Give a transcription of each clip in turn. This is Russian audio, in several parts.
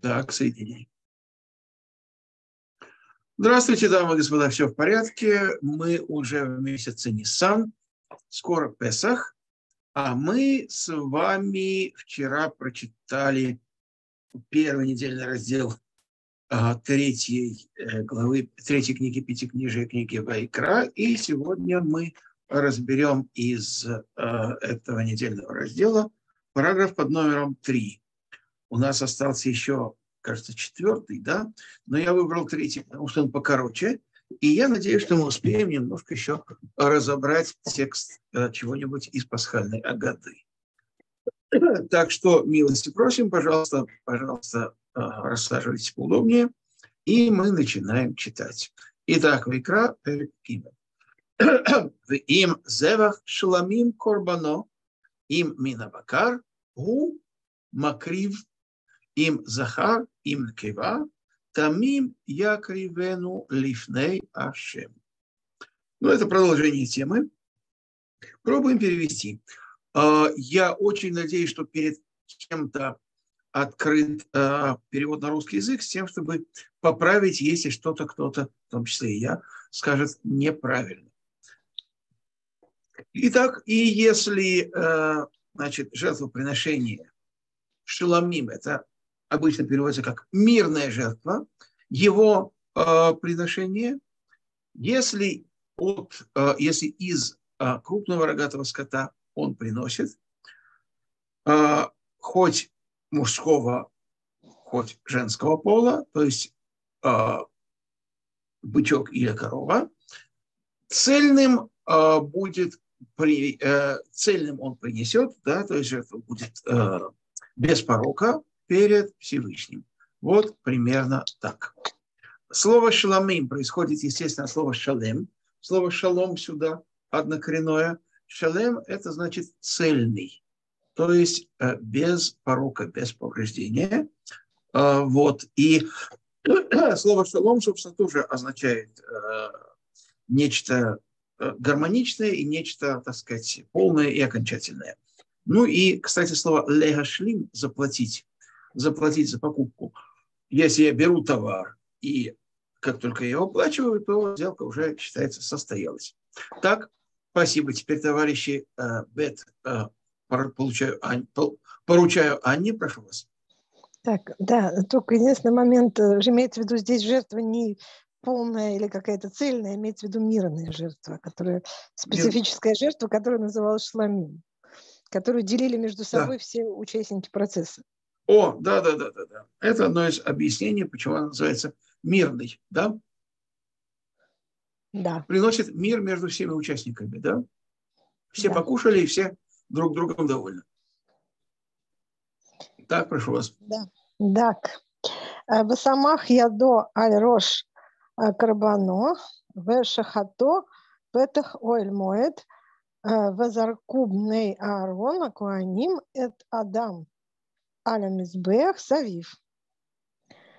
Так, соединяй. Здравствуйте, дамы и господа, все в порядке. Мы уже в месяце Ниссан, скоро Песах, а мы с вами вчера прочитали первый недельный раздел а, третьей э, главы, третьей книги Пятикнижия, книги Вайкра, и сегодня мы разберем из а, этого недельного раздела параграф под номером 3. У нас остался еще кажется, четвертый, да, но я выбрал третий, потому что он покороче. И я надеюсь, что мы успеем немножко еще разобрать текст э, чего-нибудь из пасхальной Агады. Так что, милости просим, пожалуйста, пожалуйста, э, рассаживайтесь поудобнее, и мы начинаем читать. Итак, Викра Перекима. Им зевах шламим корбано, им минабакар, гу макрив им захар, им кева, тамим якривену лифней ашем. Ну, это продолжение темы. Пробуем перевести. А, я очень надеюсь, что перед кем-то открыт а, перевод на русский язык с тем, чтобы поправить, если что-то кто-то, в том числе и я, скажет неправильно. Итак, и если а, значит, жертвоприношение шеламим – это обычно переводится как мирная жертва, его э, приношение, если, от, э, если из э, крупного рогатого скота он приносит, э, хоть мужского, хоть женского пола, то есть э, бычок или корова, цельным э, будет при, э, цельным он принесет, да, то есть жертва будет э, без порока, перед Всевышним. Вот примерно так. Слово «шаламим» происходит, естественно, от слова «шалем». Слово «шалом» сюда однокоренное. «Шалем» – это значит цельный, то есть э, без порока, без повреждения. Э, вот. И слово «шалом», собственно, тоже означает э, нечто гармоничное и нечто, так сказать, полное и окончательное. Ну и, кстати, слово «легашлим» – заплатить заплатить за покупку. Если я беру товар и как только я его оплачиваю, то сделка уже считается состоялась. Так, спасибо. Теперь, товарищи, э, Бет, э, получаю, поручаю Анне, прошу вас. Так, да, только единственный момент, э, имеется в виду здесь жертва не полная или какая-то цельная, имеется в виду мирная жертва, которая специфическая жертва, которая называлась шламим, которую делили между собой да. все участники процесса. О, да, да, да, да, да. Это одно из объяснений, почему она называется мирный, да? Да. Приносит мир между всеми участниками, да? Все да. покушали и все друг другом довольны. Так, прошу вас. Да. Так. Весамах ядо аль рош карбано, вешахато, петах оэль моэт, везаркубней аарон, акуаним, эт адам Алямизбех Савив.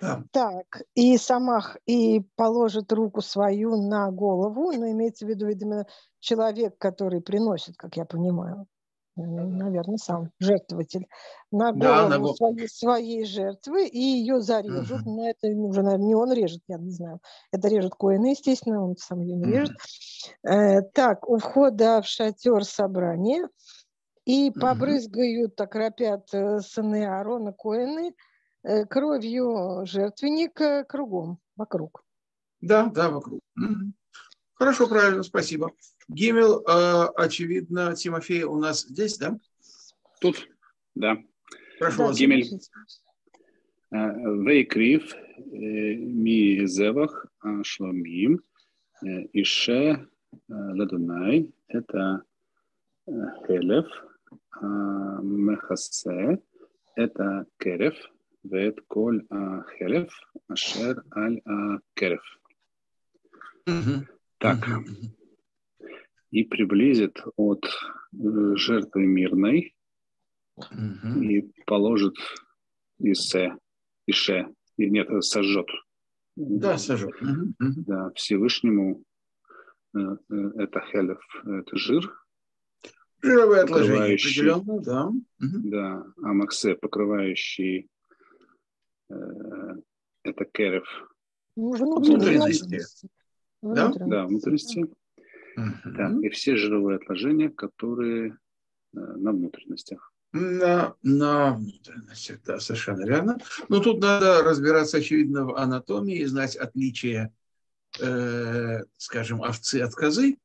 Да. Так, и Самах и положит руку свою на голову, но имеется в виду, видимо, человек, который приносит, как я понимаю, наверное, сам жертвователь, на голову, да, на Своей, своей жертвы и ее зарежут. Угу. Но это уже, наверное, не он режет, я не знаю. Это режет коины, естественно, он сам ее не угу. режет. Э, так, у входа в шатер собрания – и побрызгают, окропят э, сыны Аарона Коины э, кровью жертвенника кругом, вокруг. Да, да, вокруг. Хорошо, правильно, спасибо. Гимел, э, очевидно, Тимофей у нас здесь, да? Тут, да. Прошу да, вас. Гимель. Вейкрив, ми зевах, шломим, ише ладунай, это хелев, мехасе – это керев, вет коль хелев, ашер аль керев. Так. И приблизит от э, жертвы мирной и положит исе, ише, и нет, сожжет. Да, сожжет. Да, Всевышнему э, э, это хелев, это жир, Жировые отложения определенно, да. Да, амаксе, покрывающий э, это керев. Внутренности. Да? Да, внутренности. Угу. Да, и все жировые отложения, которые э, на внутренностях. На, на внутренностях, да, совершенно верно. Но тут надо разбираться, очевидно, в анатомии и знать отличие, э, скажем, овцы от козы.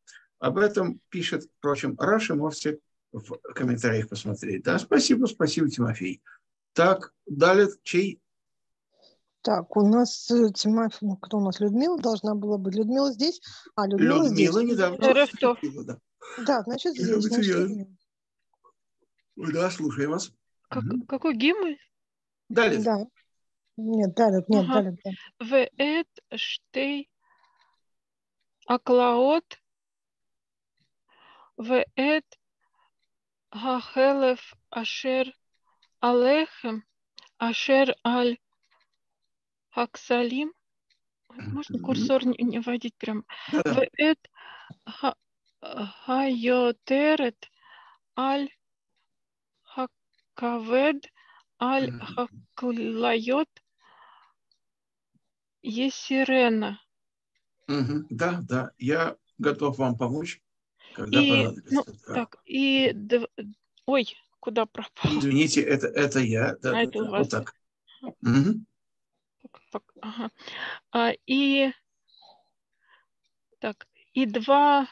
Об этом пишет, впрочем, Раши, можете в комментариях посмотреть. Да, спасибо, спасибо, Тимофей. Так, далее, чей? Так, у нас э, Тимофей, ну, кто у нас? Людмила должна была быть. Людмила здесь? А, Людмила, Людмила здесь. недавно. Ростов. Да. да, значит, здесь. Значит, да, слушаю вас. Как, угу. Какой гимн? Далее. Да. Нет, далее, нет, ага. далее. Веет штей аклаот веэт гахелев ашер алехем ашер аль хаксалим. Можно курсор не, не водить прям. Веэт хайотерет аль хакавед аль хаклайот есирена. Да, да, я готов вам помочь. Когда и, ну, так, и, ой, куда пропал? Извините, это, это я. Да, а да, это да, вас. Вот так. Угу. так, так ага. а, и, так, и два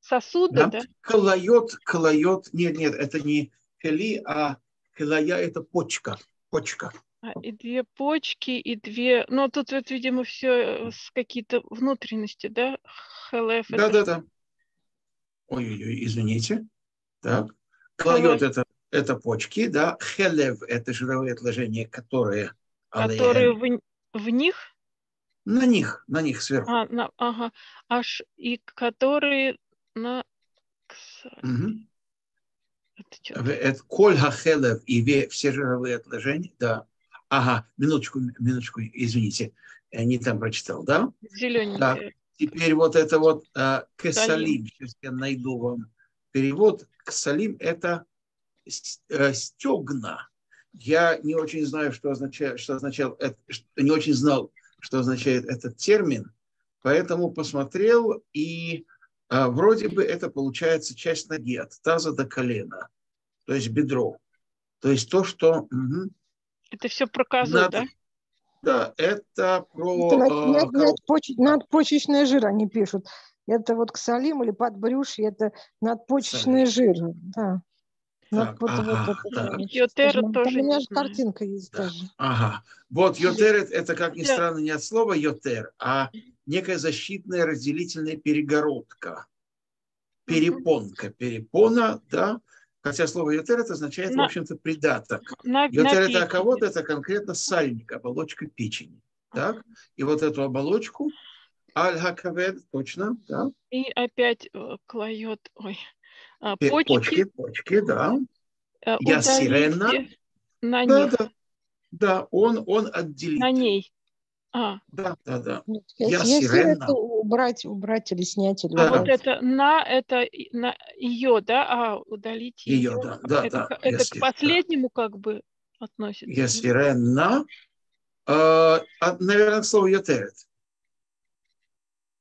сосуда, да? да? Колает, колает, нет, нет, это не кели, а колая это почка, почка. А, и две почки, и две... Ну, тут вот, видимо, все э, с какие-то внутренности, да? ХЛФ. Да, это... да, да. Ой-ой-ой, извините. Так. Клайот это, это почки, да. Хелев – это жировые отложения, которые... Которые в, в них? На них, на них сверху. А, на, ага. Аж и которые на... Угу. Это Коль Хахелев и все жировые отложения, да. Ага, минуточку, минуточку, извините, я не там прочитал, да? Зелененькие. Так, теперь вот это вот э, кесалим, сейчас я найду вам перевод. Кесалим – это э, стегна. Я не очень знаю, что означает, что означал, не очень знал, что означает этот термин, поэтому посмотрел, и э, вроде бы это получается часть ноги от таза до колена, то есть бедро. То есть то, что... Угу, это все про козу, Над... да? Да, это про... Это над, над, надпоч... надпочечный жир они пишут. Это вот ксалим или подбрюшье, это надпочечный жир. Да. Так, вот, ага, вот, вот, так. Тоже. У меня же картинка есть да. даже. Ага. Вот йотер это, как ни странно, не от слова йотер, а некая защитная разделительная перегородка. Перепонка. Перепона, да, Хотя слово йотер это означает, на, в общем-то, придаток. На, это кого-то, это конкретно сальник, оболочка печени. Так? И вот эту оболочку аль-хакавед, точно, да. И опять э, клает, ой, а, почки. Почки, почки, да. Э, Я сирена. На да, них. Да, да, он, он отделит. На ней. А. Да, да, да. Я Если сирена. это убрать, убрать или снять, или. А вот это на, это на ее, да, а удалить ее. Ее, да, да, это, да. Это Если, к последнему да. как бы относится. Я сирена, э, наверное, слово йотерет.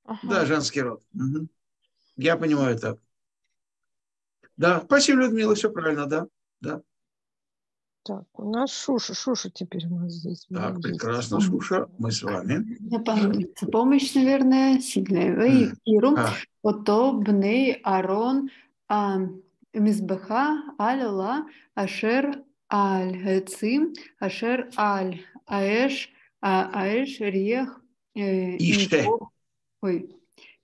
Ага. Да, женский род. Угу. Я понимаю так. Да, спасибо, Людмила, все правильно, да, да. Так, у нас Шуша. Шуша теперь у нас здесь. Так, прекрасно, Шуша. Мы с вами. Понадобится помощь, наверное, сильная. Вы Иру. Ото бней Арон Мизбеха Аль-Ла Ашер Аль-Цим Ашер Аль Аэш Аэш Рех э, Ише. Ой.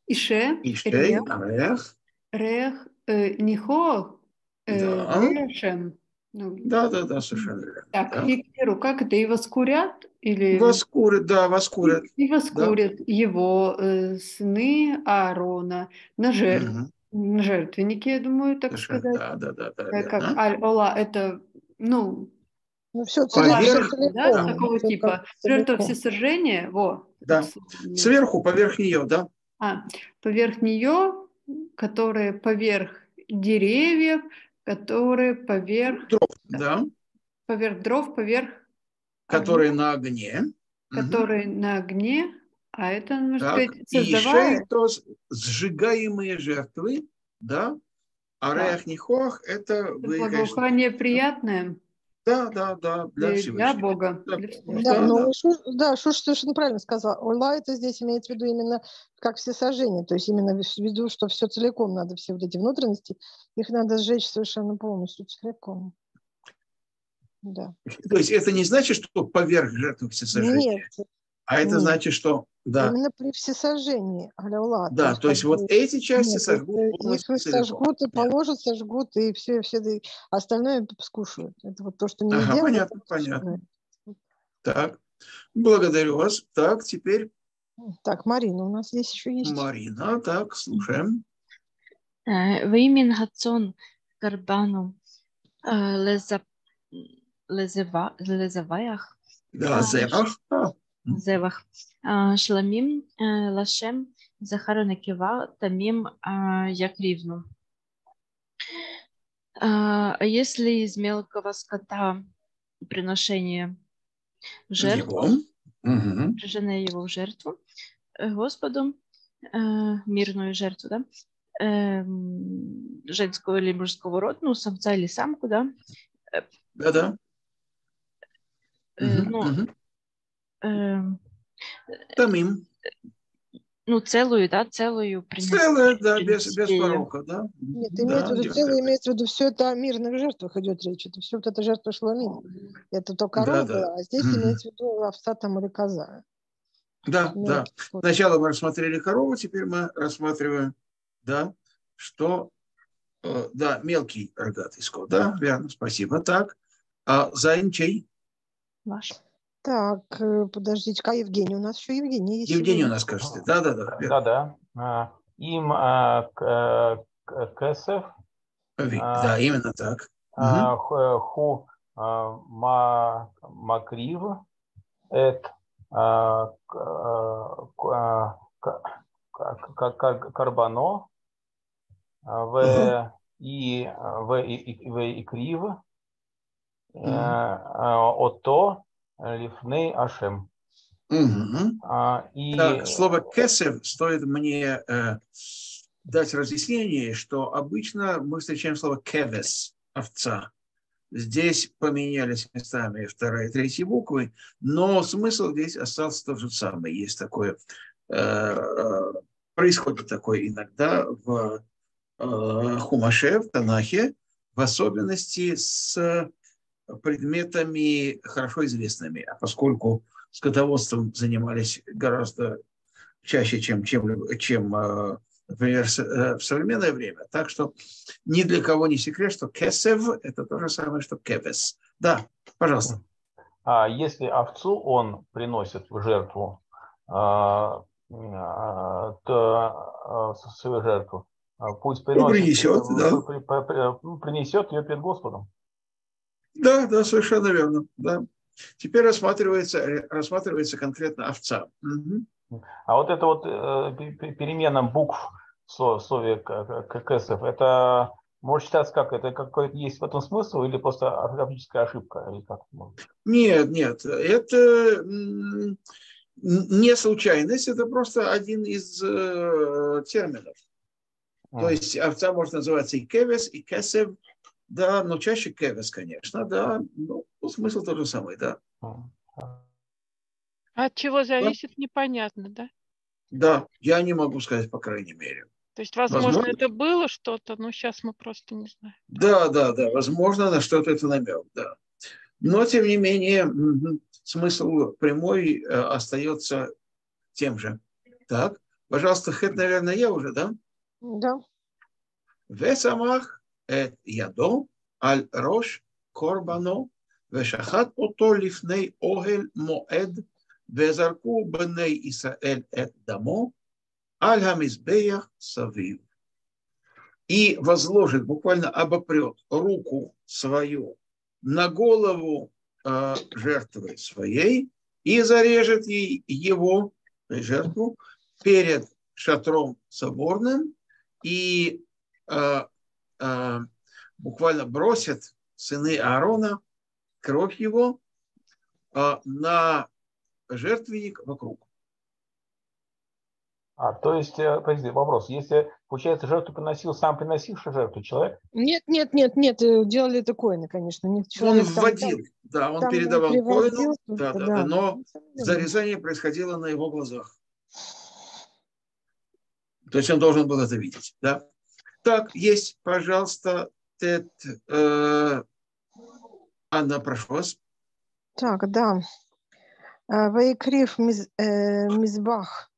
Ише. Ише. Рех. Рех э, Нихо Решем. Ну, да, да, да, совершенно верно. Так, да. и Киру, как это, и воскурят? Или... Воскурят, да, воскурят. И, и воскурят да. его э, сыны Аарона на жертву. Угу. На жертвеннике, я думаю, так совершенно, сказать. Да, да, да. да как верно. Аль-Ола, это, ну, ну, все поверх, да, да, такого все типа. Жертва всесожжения, во. Да, сверху, поверх нее, да. А, поверх нее, которые поверх деревьев, которые поверх... Дров, да. Поверх дров, поверх который на огне. Который угу. на огне, а это, можно так, сказать, создавая... И шейтос, сжигаемые жертвы, да, а да. реах нихох – это... Благоухание приятное. Да, да, да, для, для, для Бога. Да, да, ну, да. Шу, да Шуш совершенно правильно сказал. Ула это здесь имеется в виду именно как все сожжения, то есть именно в виду, что все целиком надо, все вот эти внутренности, их надо сжечь совершенно полностью целиком. Да. То есть это не значит, что поверх жертвы все сожжения? Нет. А это нет. значит, что да. Именно при всесожжении, аляула. Да, то есть, вот эти части нет, сожгут полностью сожгут и положат, сожгут, и все, все остальное скушают. Это вот то, что не ага, делают. Понятно, понятно. Так, благодарю вас. Так, теперь... Так, Марина, у нас здесь еще есть. Марина, так, слушаем. Веймин Хацон Карбану Лезеваях. Да, Зевах. Зевах. А, Шламим Лашем Захару Накива Тамим Якривну. Если а, из а мелкого скота приношение в жертву, приношение его в жертву Господу, мирную жертву, да, женского или мужского рода, ну, самца или самку, да? Да-да. Ну, Тамим. Ну, целую, да, целую принести. Целую, да, без, без порока, да. Нет, имеется в виду целую, имеется в виду все это о мирных жертвах идет речь. Это все вот эта жертва шламин. Это то корова да, да. а здесь mm имеется в виду овца там или коза. Да, Нет, да. Вот. Сначала мы рассмотрели корову, теперь мы рассматриваем, да, что, э, да, мелкий рогатый скот, да, верно, спасибо. Так, а Зайнчей? Ваш. Так, э, подождите, а Евгений? У нас еще Евгений есть. Евгений у нас, кажется. Да, да, да. Да, да. Им а, Кесев. Да, именно так. Ху Макрив. Эт Карбано. В и в и крив. Ото Лифней Ашем. Угу. А, и... так, слово кесев стоит мне э, дать разъяснение, что обычно мы встречаем слово кевес, овца. Здесь поменялись местами вторая и третья буквы, но смысл здесь остался тот же самый. Есть такое, э, э происходит такое иногда в э, Хумаше, в Танахе, в особенности с предметами хорошо известными. А поскольку скотоводством занимались гораздо чаще, чем, чем, чем э, например, э, в современное время. Так что ни для кого не секрет, что кесев – это то же самое, что кевес. Да, пожалуйста. А если овцу он приносит в жертву, а, то, свою жертву, пусть приносит, принесет, да. принесет ее перед Господом. Да, да, совершенно верно. Да. Теперь рассматривается, э, рассматривается конкретно овца. Угу. А вот это вот э, перемена букв в слове КСФ, это может считаться как? Это какой-то есть в этом смысл или просто орфографическая ошибка? Или как нет, нет. Это не случайность, это просто один из э, терминов. А. То есть овца может называться и кевес, и кесев, да, но чаще кевес, конечно, да. Ну, смысл тот же самый, да. От чего зависит, да? непонятно, да? Да, я не могу сказать, по крайней мере. То есть, возможно, возможно это было что-то, но сейчас мы просто не знаем. Да, да, да, возможно, на что-то это намек, да. Но, тем не менее, смысл прямой э, остается тем же. Так, пожалуйста, хэт, наверное, я уже, да? Да. Весамах эт ядо аль рош корбано вешахат ото лифней огель моэд везарку бней Исаэль эт дамо аль хамизбеях савив. И возложит, буквально обопрет руку свою на голову э, жертвы своей и зарежет ей его, жертву, перед шатром соборным и э, буквально бросят сыны Аарона кровь его а, на жертвенник вокруг. А, то есть, э, подожди, вопрос. Если, получается, жертву приносил сам приносивший жертву человек? Нет, нет, нет, нет, э, делали это коины, конечно. Нет, он вводил, там, да, он передавал коину, да, да, да, но зарезание происходило на его глазах. То есть он должен был это видеть, да. Так, есть, пожалуйста, Тет, э, Анна, прошу вас. Так, да. Э, Вейкрив Мизбах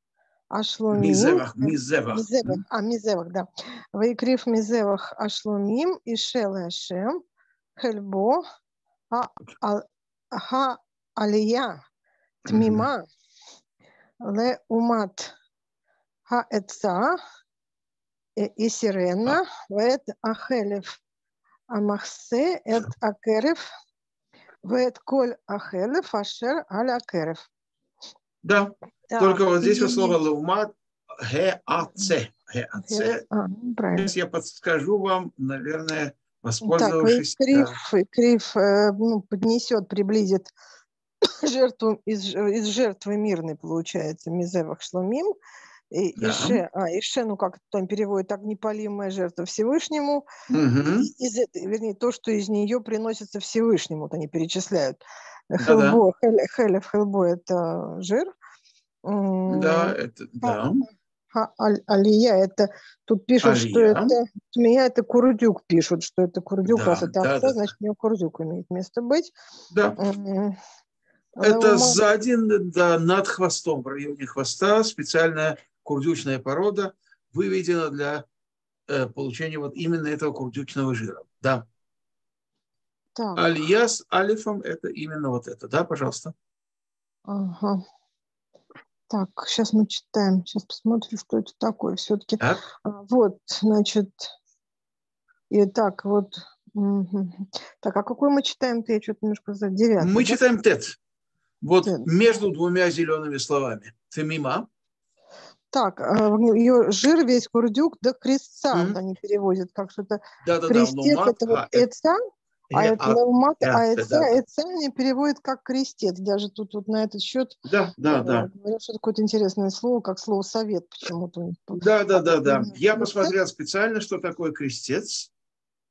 Ашломим. Мизевах, мизевах. Мизевах, а, мизевах, да. Вайкрив мизевах Ашломим и Шелешем Хельбо а, а, Алия Тмима Ле Умат Хаэца и Сирена Вет Ахелев Амахсе Эт Акерев Вет Коль Ахелев Ашер Аль Акерев. Да, Только вот здесь вот слово лаумат ГАЦ. ГАЦ. А, Сейчас я подскажу вам, наверное, воспользовавшись... Так, Крив, да. Крив э, ну, поднесет, приблизит жертву из, из жертвы мирной, получается, Мизевах Шломим. И, да. Ише, а, Ише, ну как там переводит, огнепалимая жертва Всевышнему. Угу. Из вернее, то, что из нее приносится Всевышнему, вот они перечисляют. Хелбо, да, да. Хелев, Хелбо – это жир, да, это, да. А, алия, это тут пишут, алия. что это у меня это Курдюк пишут, что это Курдюк, да, раз это да, да, значит, не Курдюк имеет место быть. Да. Это сзади, да, над хвостом, в районе хвоста специальная курдючная порода выведена для э, получения вот именно этого курдючного жира. Да. Так. Алия с алифом это именно вот это. Да, пожалуйста. Ага. Так, сейчас мы читаем. Сейчас посмотрим, что это такое все-таки. А? Вот, значит, и так вот. Угу. Так, а какой мы читаем? Ты я что-то немножко за девятый. Мы да? читаем тет. Вот тет. между двумя зелеными словами. Фемима. Так, а, ее жир весь курдюк до крестца, mm-hmm. они переводят как что-то. Да, да, крестец да, это вот а, эца, а это а, лаумат, а это, это они переводят как крестец. Даже тут вот на этот счет да, да, да. говорят, что какое-то интересное слово, как слово совет почему-то. Да, да, да, да. Я посмотрел специально, что такое крестец.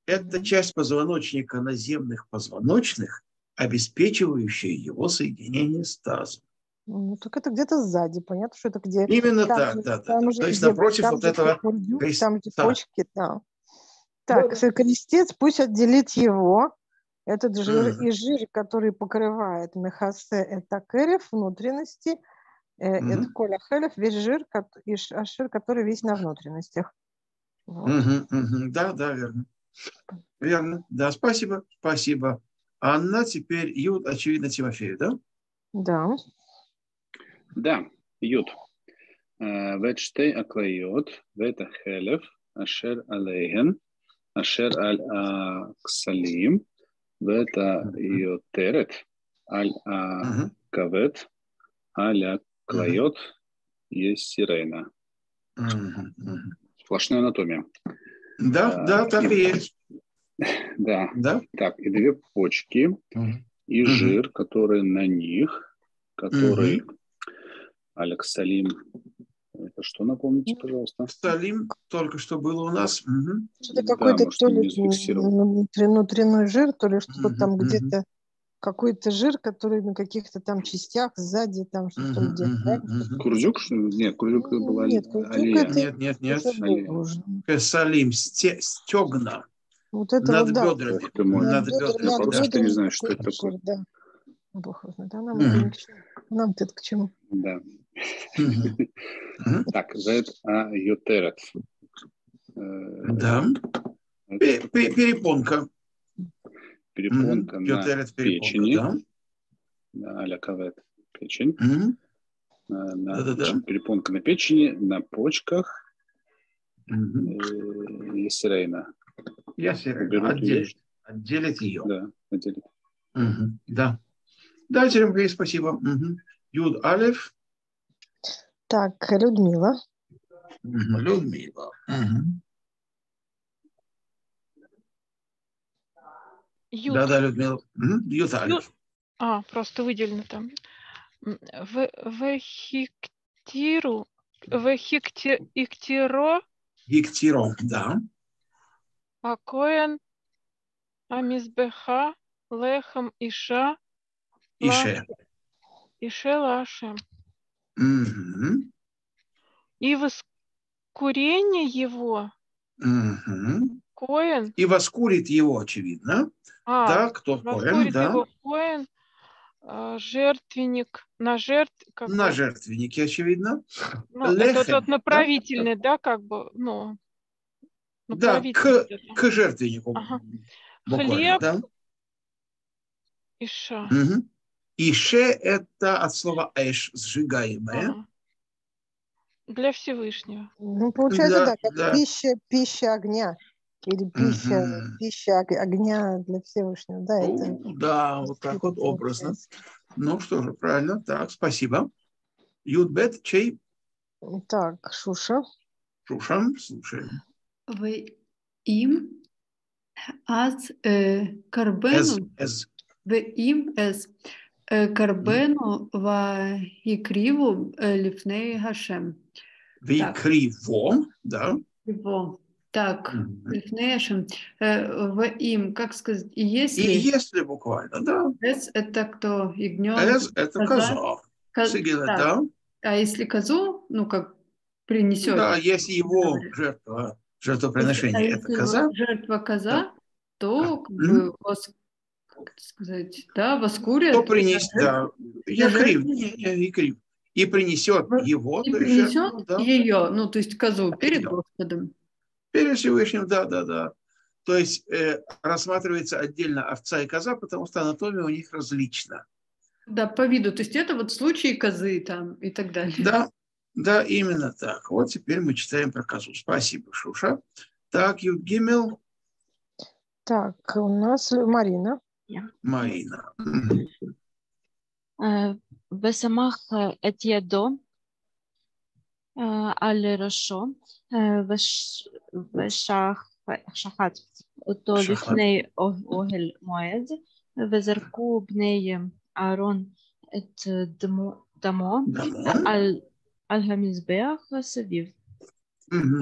Это часть позвоночника наземных позвоночных, обеспечивающая его соединение с тазом. Ну, так это где-то сзади, понятно, что это где... Именно там, так, да, да. Там То есть напротив вот этого... Крест... Там где почки, да. Так, да. крестец пусть отделит его, этот жир mm. и жир, который покрывает мехасе, это керев, внутренности, mm. это коля хелев, весь жир, и ашир, который весь на внутренностях. Вот. Mm-hmm, mm-hmm. Да, да, верно. Верно. Да, спасибо, спасибо. Анна, теперь Юд, очевидно, Тимофею, да? Да. Да, Йод. Э, Ветштей аклайот, вета хелев, ашер алейген, ашер аль аксалим, вета йотерет, аль акавет, аль аклайот, есть сирена. Сплошная анатомия. Да, э, да, так и есть. Да. да. Так, и две почки, и жир, который на них, который Алекс Салим это что, напомните, пожалуйста? Сталин только что было у нас. Угу. Что-то какой-то да, то ли внутренний жир, то ли что-то угу, там угу. где-то какой-то жир, который на каких-то там частях сзади там что-то угу, где-то. Угу, Курдюк, что ли? Нет, Курдюк ну, была нет, Курдюк Алия. Это, нет, нет, нет. Это Салим, стегна. Вот это над вот, да. бедрами. Ты мой. Над бедрами. Я просто не знаю, что это такое. Да. Бог знает. А нам, mm. нам-то это к чему? Да. Так, зет а ютерет. Да. Перепонка. Перепонка на печени. Да, а кавет. Печень. Перепонка на печени, на почках. Есерейна. Есерейна. Отделить. Отделить ее. Да, отделить. Да. Да, Теремгей, спасибо. Юд Алев. Так, Людмила. Людмила. Да, да, Людмила. Угу. Юталев. А, просто выделено там. В, в хиктиру, в хиктиро. Хиктиро, да. Акоен амизбеха лехам иша. Ише. Ише лашем. Угу. И воскурение его. Угу. Коэн. И воскурит его, очевидно. А, да, кто Коэн, да. его Коэн, а, жертвенник на жертв... Как на жертвеннике, очевидно. Ну, Лехем, это тот направительный, да, да как бы, ну... Да, к, к жертвеннику. Ага. Хлеб, да? Иша. Угу. Ише – это от слова эш, сжигаемое. Ага. Для Всевышнего. Ну, получается, да, да как да. пища, пища огня. Или пища, угу. пища огня для Всевышнего. Да, О, это... да вот так вот образно. Ну что же, правильно. Так, спасибо. Юдбет, чей? Так, Шуша. Шуша, слушаем. Вы им аз э, карбену вы им эс э, карбену ва икриву э, лифней гашем. Вы криво, да. Криво. Так, Лифнеешем, э, в им, как сказать, и если... И если буквально, да. Эс – это кто? Ягненок? Эс – это коза. Коз... Сигила, да. А если козу, ну, как принесет? Да, если его жертва, жертвоприношение а – это коза. жертва коза, то, как бы, сказать, да, воскурят. То принесет, да, я крив, не, не, крив. И принесет его. И принесет жертву, да. ее, ну, то есть козу перед Господом. Перед Всевышним, да, да, да. То есть э, рассматривается отдельно овца и коза, потому что анатомия у них различна. Да, по виду. То есть это вот случаи козы там и так далее. Да, да, именно так. Вот теперь мы читаем про козу. Спасибо, Шуша. Так, Юдгимел. Так, у нас Марина. Марина. ושמח את ידו על ראשו ושחט אותו לפני אוהל מועד וזרקו בני אהרון את דמו, דמו על, על המזבח סביב.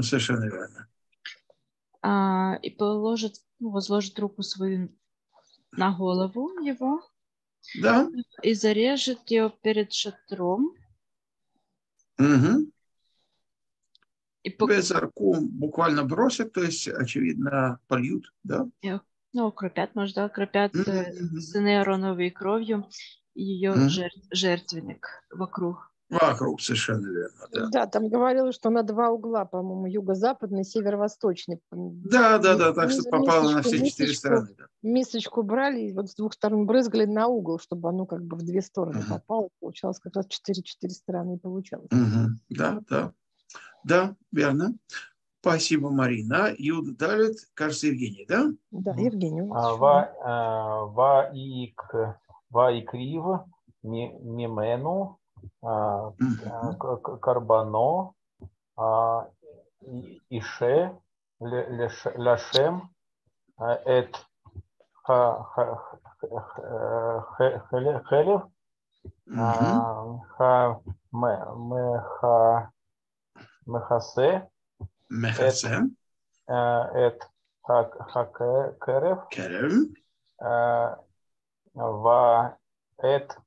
Совершенно верно. А, и положит, возложит руку свою на голову его. Да. И зарежет ее перед шатром. Угу. И по... Безарку буквально бросят, то есть, очевидно, польют, да? Ну, окропят, может, да, окропят mm-hmm. сыны Ароновой кровью ее mm-hmm. жертв, жертвенник вокруг. Вокруг, совершенно верно, да. Да, там говорилось, что на два угла, по-моему, юго-западный, северо-восточный. Да, да, да, так что попало на все четыре стороны. Да. Мисочку брали и вот с двух сторон брызгали на угол, чтобы оно как бы в две стороны uh-huh. попало. Получалось как раз четыре-четыре стороны получалось. Uh-huh. Да, да. Да, верно. Спасибо, Марина. Юда Далит, кажется, Евгений, да? Да, Евгений. А, ва, а, ва, ик, ва и крив, мимену, а, карбано, ише, ляшем, эт хелев, ха меха Мехасе. Мехасе. Эт хакерев. Керев. Ва эт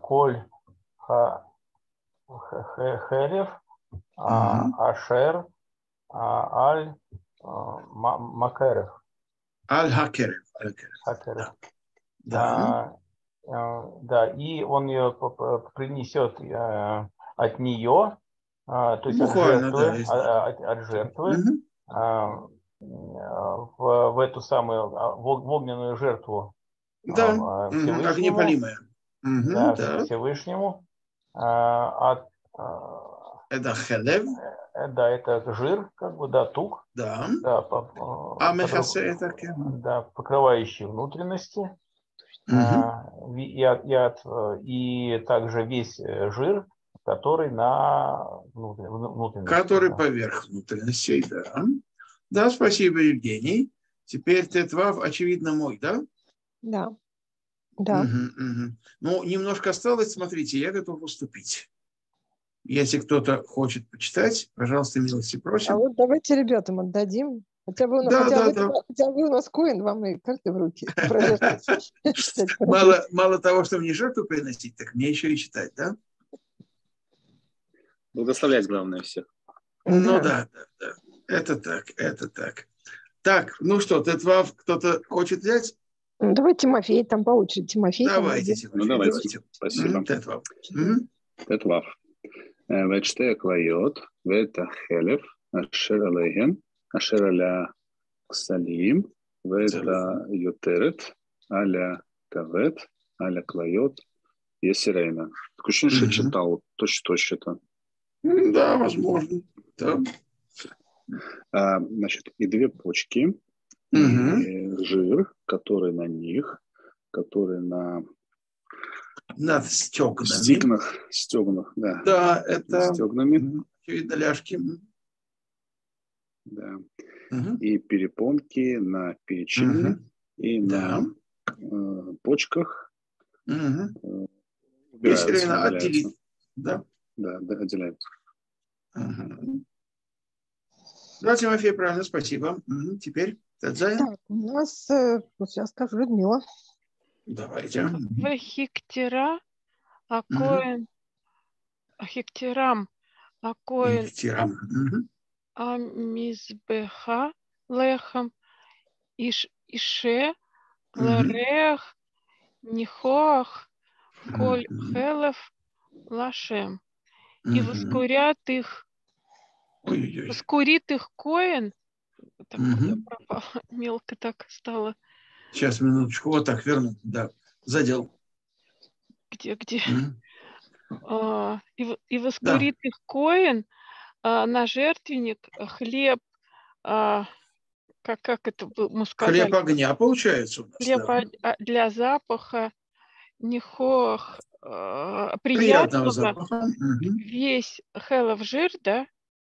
коль херев. Ашер. Аль Макерев. Аль Хакерев. Хакерев. Да. Да, и он ее принесет от нее а, то есть от жертвы, от, жертвы а, в, в эту самую а, в, огненную жертву да. а, Всевышнему, огнепалимая. Угу, да, да. Всевышнему. А, от, это хелев. Э, да, это жир, как бы, да, тук. Да. да по, а мехасе это Да, покрывающие внутренности. Угу. А, и, и, и, и также весь э, жир, который на внутренности. Который поверх внутренностей, да. Да, спасибо, Евгений. Теперь Тетвав, очевидно, мой, да? Да. Да. Угу, угу. Ну, немножко осталось, смотрите, я готов уступить. Если кто-то хочет почитать, пожалуйста, милости просим. А вот давайте ребятам отдадим. Хотя бы, да, хотя, да, вы, да. хотя бы у нас коин, вам и карты в руки. Мало, мало того, что мне жертву приносить, так мне еще и читать, да? Благословлять главное всех. Ну да, да, да. Это так, это так. Так, ну что, Тетвав кто-то хочет взять? Ну, давай Тимофей, там по очереди. Тимофей. Давайте, Тимофей. Ну, давайте. давайте. Спасибо. Тетвав. Тетвав. Э, Вэчте аквайот, вэта хелев, ашер алейхем, ашер аля ксалим, вэта ютерет, аля Тавет. аля клайот, есерейна. Такое ощущение, что читал Точно, точно. это. Да, возможно. Да. А, значит, и две почки угу. жир, который на них, который на над стеганами. Стигнах, стегнах, да. Да, это стегнами. Очевидно, ляжки. Да. Угу. И перепонки на печени угу. и да. на э, почках. Угу. Э, отделить. Да. Да, да, отделяются. Угу. Да, Тимофей, правильно, спасибо. Угу. Теперь Так, у нас, э, сейчас скажу, Людмила. Давайте. Вехиктера, Акоин, Хиктерам, Акоин, Хиктерам. Амизбеха, Лехам, Иш, Ише, Ларех, Нихоах, Коль Хелев, Лашем. И воскурят их, воскурит их коин, так угу. пропало, мелко так стало. Сейчас, минуточку. Вот так, верну. Да, задел. Где, где? Mm-hmm. А, и, и воскурит да. их коин а, на жертвенник хлеб, а, как, как это мы сказали? Хлеб огня получается нас. Хлеб да. А, для запаха, нехох, а, приятного, приятного запаха. Весь хелов жир, да?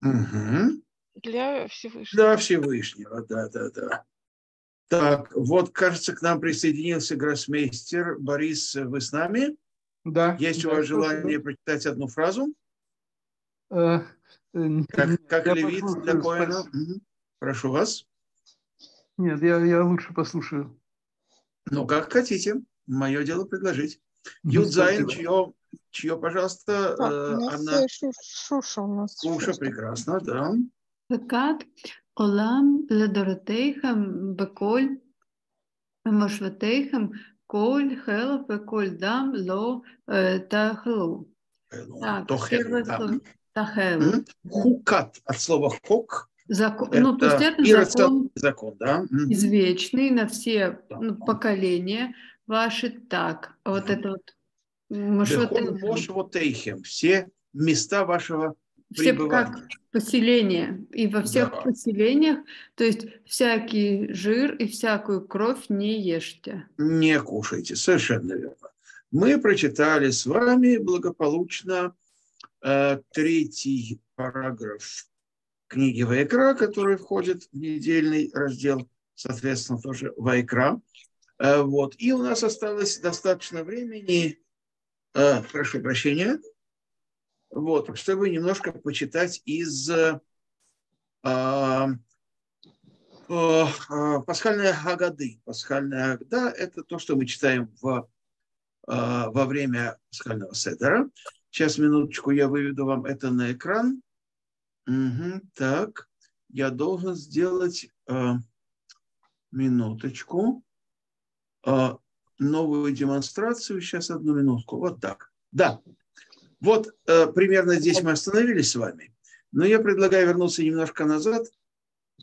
Угу. Для Всевышнего. Для Всевышнего, да, да, да. Так, вот, кажется, к нам присоединился гроссмейстер. Борис, вы с нами? Да. Есть да, у вас желание прочитать одну фразу? Э, как как левит для Коэна? Угу. Прошу вас. Нет, я, я лучше послушаю. Ну, как хотите. Мое дело предложить. Юдзайн, чье, чье, пожалуйста, у нас она... Шуша у нас. Шуша, прекрасно, да. Векат Олам Ледоротейхам Беколь Мошватейхам Коль Хелов Беколь Дам Ло э, Тахлу. Тахел. Хукат от слова хок. Ну, закон, ну, то есть это закон, закон да? извечный на все ну, поколения ваши так. Вот это вот. Мошвотейхем. Все места вашего все как поселения. И во всех да. поселениях, то есть всякий жир и всякую кровь не ешьте. Не кушайте, совершенно верно. Мы прочитали с вами благополучно э, третий параграф книги Вайкра, который входит в недельный раздел, соответственно, тоже Вайкра. Э, вот. И у нас осталось достаточно времени, э, прошу прощения, вот, чтобы немножко почитать из э, э, э, пасхальной Агады. Пасхальная Агада – это то, что мы читаем в, э, во время пасхального седера. Сейчас, минуточку, я выведу вам это на экран. Угу, так, я должен сделать э, минуточку э, новую демонстрацию. Сейчас, одну минутку. Вот так. Да, вот э, примерно здесь мы остановились с вами. Но я предлагаю вернуться немножко назад,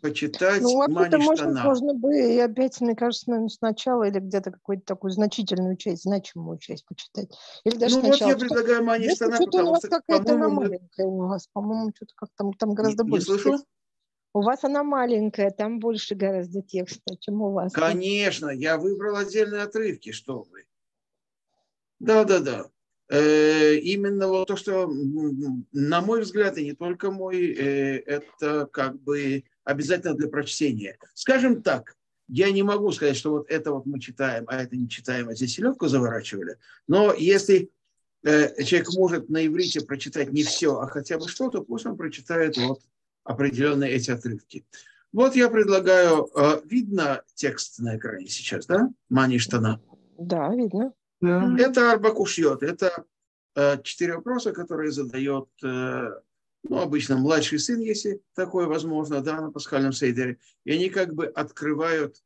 почитать ну, Мани можно, можно бы и опять, мне кажется, наверное, сначала или где-то какую-то такую значительную часть, значимую часть почитать. Или даже ну сначала. вот я предлагаю Мани Штана, потому у вас какая-то она маленькая у вас, по-моему, что-то как там, там гораздо не, больше. Не слышу? У вас она маленькая, там больше гораздо текста, чем у вас. Конечно, я выбрал отдельные отрывки, что вы. Да-да-да. Э, именно вот то, что, на мой взгляд, и не только мой, э, это как бы обязательно для прочтения. Скажем так, я не могу сказать, что вот это вот мы читаем, а это не читаем, а здесь селедку заворачивали. Но если э, человек может на иврите прочитать не все, а хотя бы что-то, пусть он прочитает вот определенные эти отрывки. Вот я предлагаю, э, видно текст на экране сейчас, да? Мани штана. Да, видно. Да. Это Арбакушьет, это э, четыре вопроса, которые задает э, ну, обычно младший сын, если такое возможно, да, на пасхальном сейдере, и они как бы открывают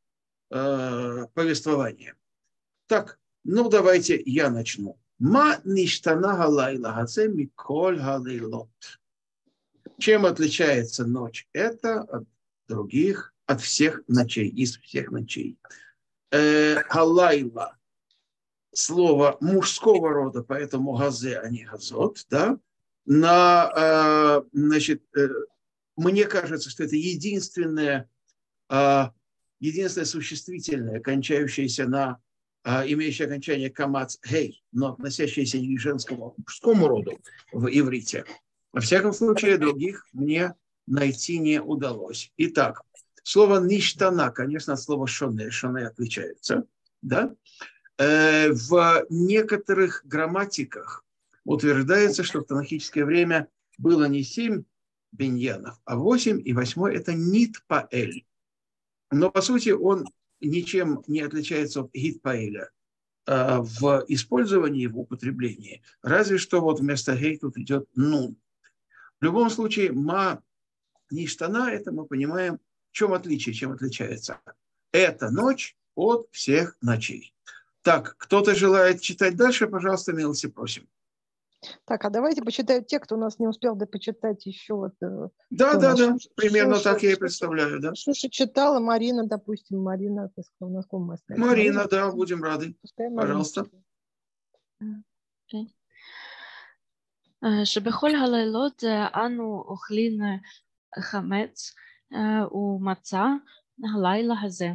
э, повествование. Так, ну давайте я начну. Ма ништана галайла хаце миколь галейлот. Чем отличается ночь? Это от других, от всех ночей, из всех ночей. Э, галайла слово мужского рода, поэтому газе, а не газот, да, на, э, значит, э, мне кажется, что это единственное, э, единственное существительное, кончающееся на, имеющее окончание камац гей, но относящееся не к женскому, а к мужскому роду в иврите. Во всяком случае, других мне найти не удалось. Итак, слово «ништана», конечно, от слова «шоне», «шоне» отличается, да? В некоторых грамматиках утверждается, что в танахическое время было не семь биньянов, а восемь, и восьмой – это нитпаэль. Но, по сути, он ничем не отличается от гитпаэля а, в использовании, в употреблении. Разве что вот вместо гей тут идет нун. В любом случае, ма ништана, это мы понимаем, в чем отличие, чем отличается. Это ночь от всех ночей. Так, кто-то желает читать дальше, пожалуйста, милости просим. Так, а давайте почитают те, кто у нас не успел допочитать еще. Вот, э, да, да, да, примерно Шуша, так я и представляю, да. Шуша читала, Марина, допустим, Марина, так сказать, у нас Марина, Марина, да, будем рады. Пожалуйста. שבכל הלילות אנו אוכלים חמץ ומצה הלילה הזה.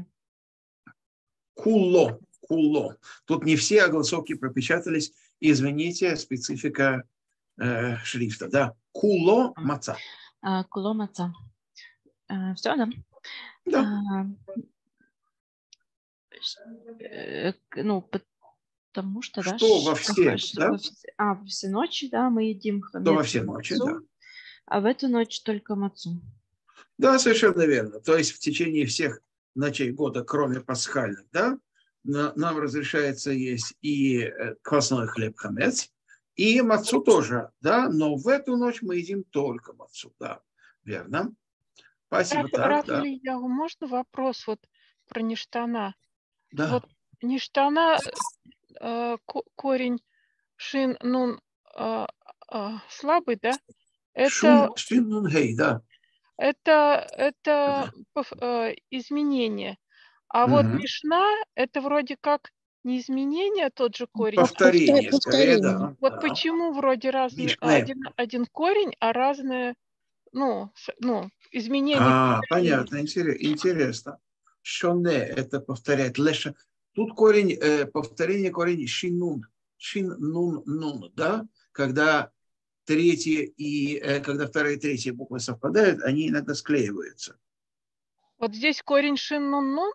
Куло, куло. Тут не все огласовки пропечатались извините, специфика э, шрифта, да. Куло маца. А, куло маца. А, все, да? Да. А, э, ну, потому что, да? Что во все, да? Во все, а, во все ночи, да, мы едим хамец. Что во все ночи, мацу, да. А в эту ночь только мацу. Да, совершенно верно. То есть в течение всех ночей года, кроме пасхальных, да, нам разрешается есть и э, квасной хлеб хамец, и мацу тоже, да, но в эту ночь мы едим только мацу, да, верно. Спасибо. Раф, так, да. Илья, можно вопрос вот про ништана? Да. Вот ништана, э, корень шин нун э, э, слабый, да? Это, Шун, шин нун гей, да. Это, это э, изменение. А угу. вот Мишна – это вроде как не изменение, а тот же корень. Повторение, повторение. скорее, да. Вот да. почему вроде разный, один, один корень, а разные, ну, ну изменения. А, понятно, интересно. Шоне – это повторять. Леша. Тут корень, э, повторение корень шинун. Шин-нун-нун, да? Когда третья и э, когда вторая и третья буквы совпадают, они иногда склеиваются. Вот здесь корень шин-нун-нун?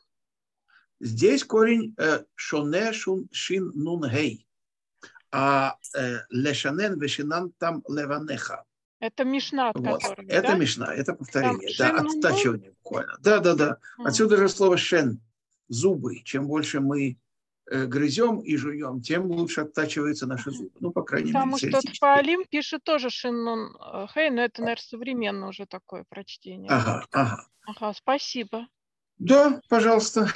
Здесь корень э, шоне шун шин нун гей. А э, лешанен вешинан там леванеха. Это мишна, вот. который, Это да? мишна, это повторение, там да, оттачивание буквально. Да, да, да. Отсюда же слово шен, зубы. Чем больше мы э, грызем и жуем, тем лучше оттачиваются наши зубы. Ну, по крайней Потому мере, Потому что Паалим пишет тоже шиннун хей, но это, наверное, современно уже такое прочтение. Ага, ага. Ага, спасибо. Да, пожалуйста.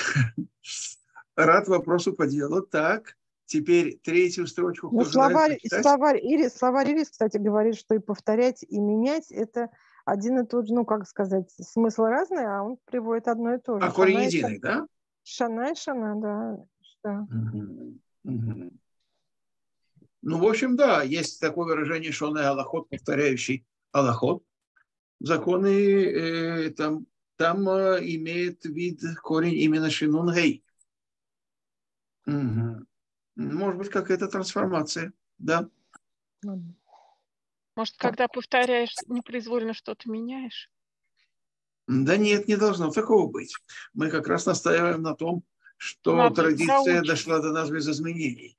Рад вопросу по делу. Так, теперь третью строчку. Ну, словарь, словарь, Ирис, словарь Ирис, кстати, говорит, что и повторять, и менять – это один и тот же, ну, как сказать, смысл разный, а он приводит одно и то же. А корень шана единый, шана. да? Шана и шана, да. да. Угу. Угу. Ну, в общем, да, есть такое выражение шона и аллахот, повторяющий аллахот. Законы э, там там э, имеет вид корень именно шинун гей. Угу. Может быть, какая-то трансформация, да. Может, когда повторяешь, непроизвольно что-то меняешь? Да нет, не должно такого быть. Мы как раз настаиваем на том, что Надо традиция заучить. дошла до нас без изменений.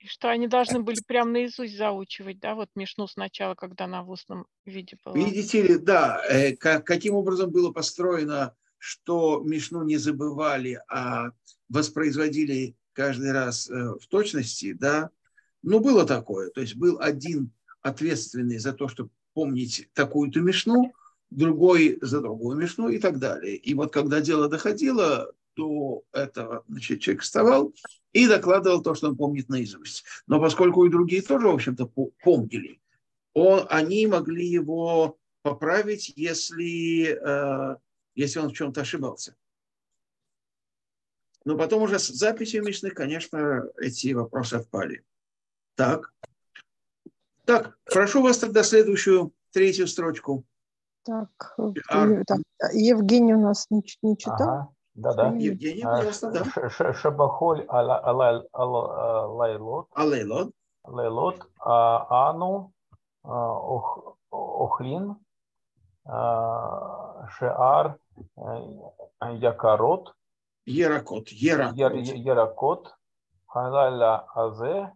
И что они должны были прям наизусть заучивать, да, вот Мишну сначала, когда она в устном виде была. Видите ли, да, э, как, каким образом было построено, что Мишну не забывали, а воспроизводили каждый раз э, в точности, да, ну, было такое. То есть был один ответственный за то, чтобы помнить такую-то Мишну, другой за другую Мишну и так далее. И вот когда дело доходило до этого, значит, человек вставал и докладывал то, что он помнит наизусть. Но поскольку и другие тоже, в общем-то, помнили, он, они могли его поправить, если, э, если он в чем-то ошибался. Но потом уже с записью Мишны, конечно, эти вопросы отпали. Так. Так, прошу вас тогда следующую, третью строчку. Так, Ар... так Евгений у нас не, не читал. Ага. Да, да. Евгений, а, пожалуйста, да. Шабахоль алайлот. Алайлот. Алайлот. А, ану охлин. Шеар якорот. Еракот. Еракот. Алайла азе.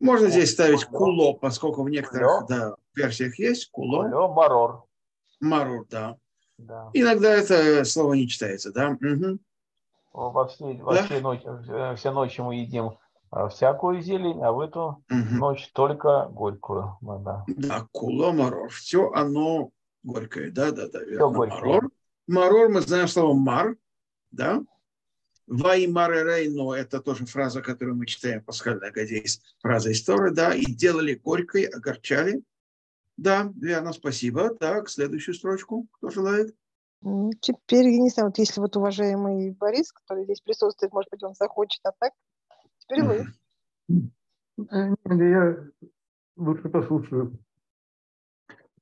Можно здесь ставить куло, поскольку в некоторых да, версиях есть куло. Куло, марор. Марор, да. Да. Иногда это слово не читается, да? Угу. Во, все, во да? все, ночи, э, все ночи мы едим э, всякую зелень, а в эту угу. ночь только горькую. Да, да куло, марор. Все оно горькое, да, да, да. Верно. Все горькое. Марор. Марор, мы знаем слово мар, да? Ваймаререйно – это тоже фраза, которую мы читаем в пасхальной годе, фраза истории, да, и делали горькой, огорчали. Да, верно, спасибо. Так, следующую строчку, кто желает? Теперь, я не знаю, вот если вот уважаемый Борис, который здесь присутствует, может быть, он захочет, а так, теперь вы. Э, я лучше послушаю.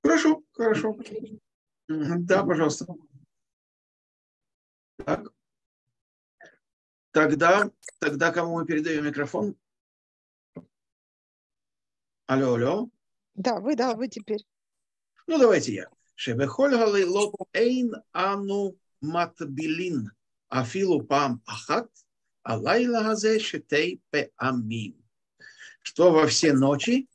Хорошо, хорошо. Да, пожалуйста. Так. Тогда, тогда кому мы передаем микрофон? Алло, алло. Да, вы, да, вы теперь. Ну, давайте я. Шебехоль галейлот эйн ану матбилин афилу пам ахат алайла газе шетей пе амим. Что во все ночи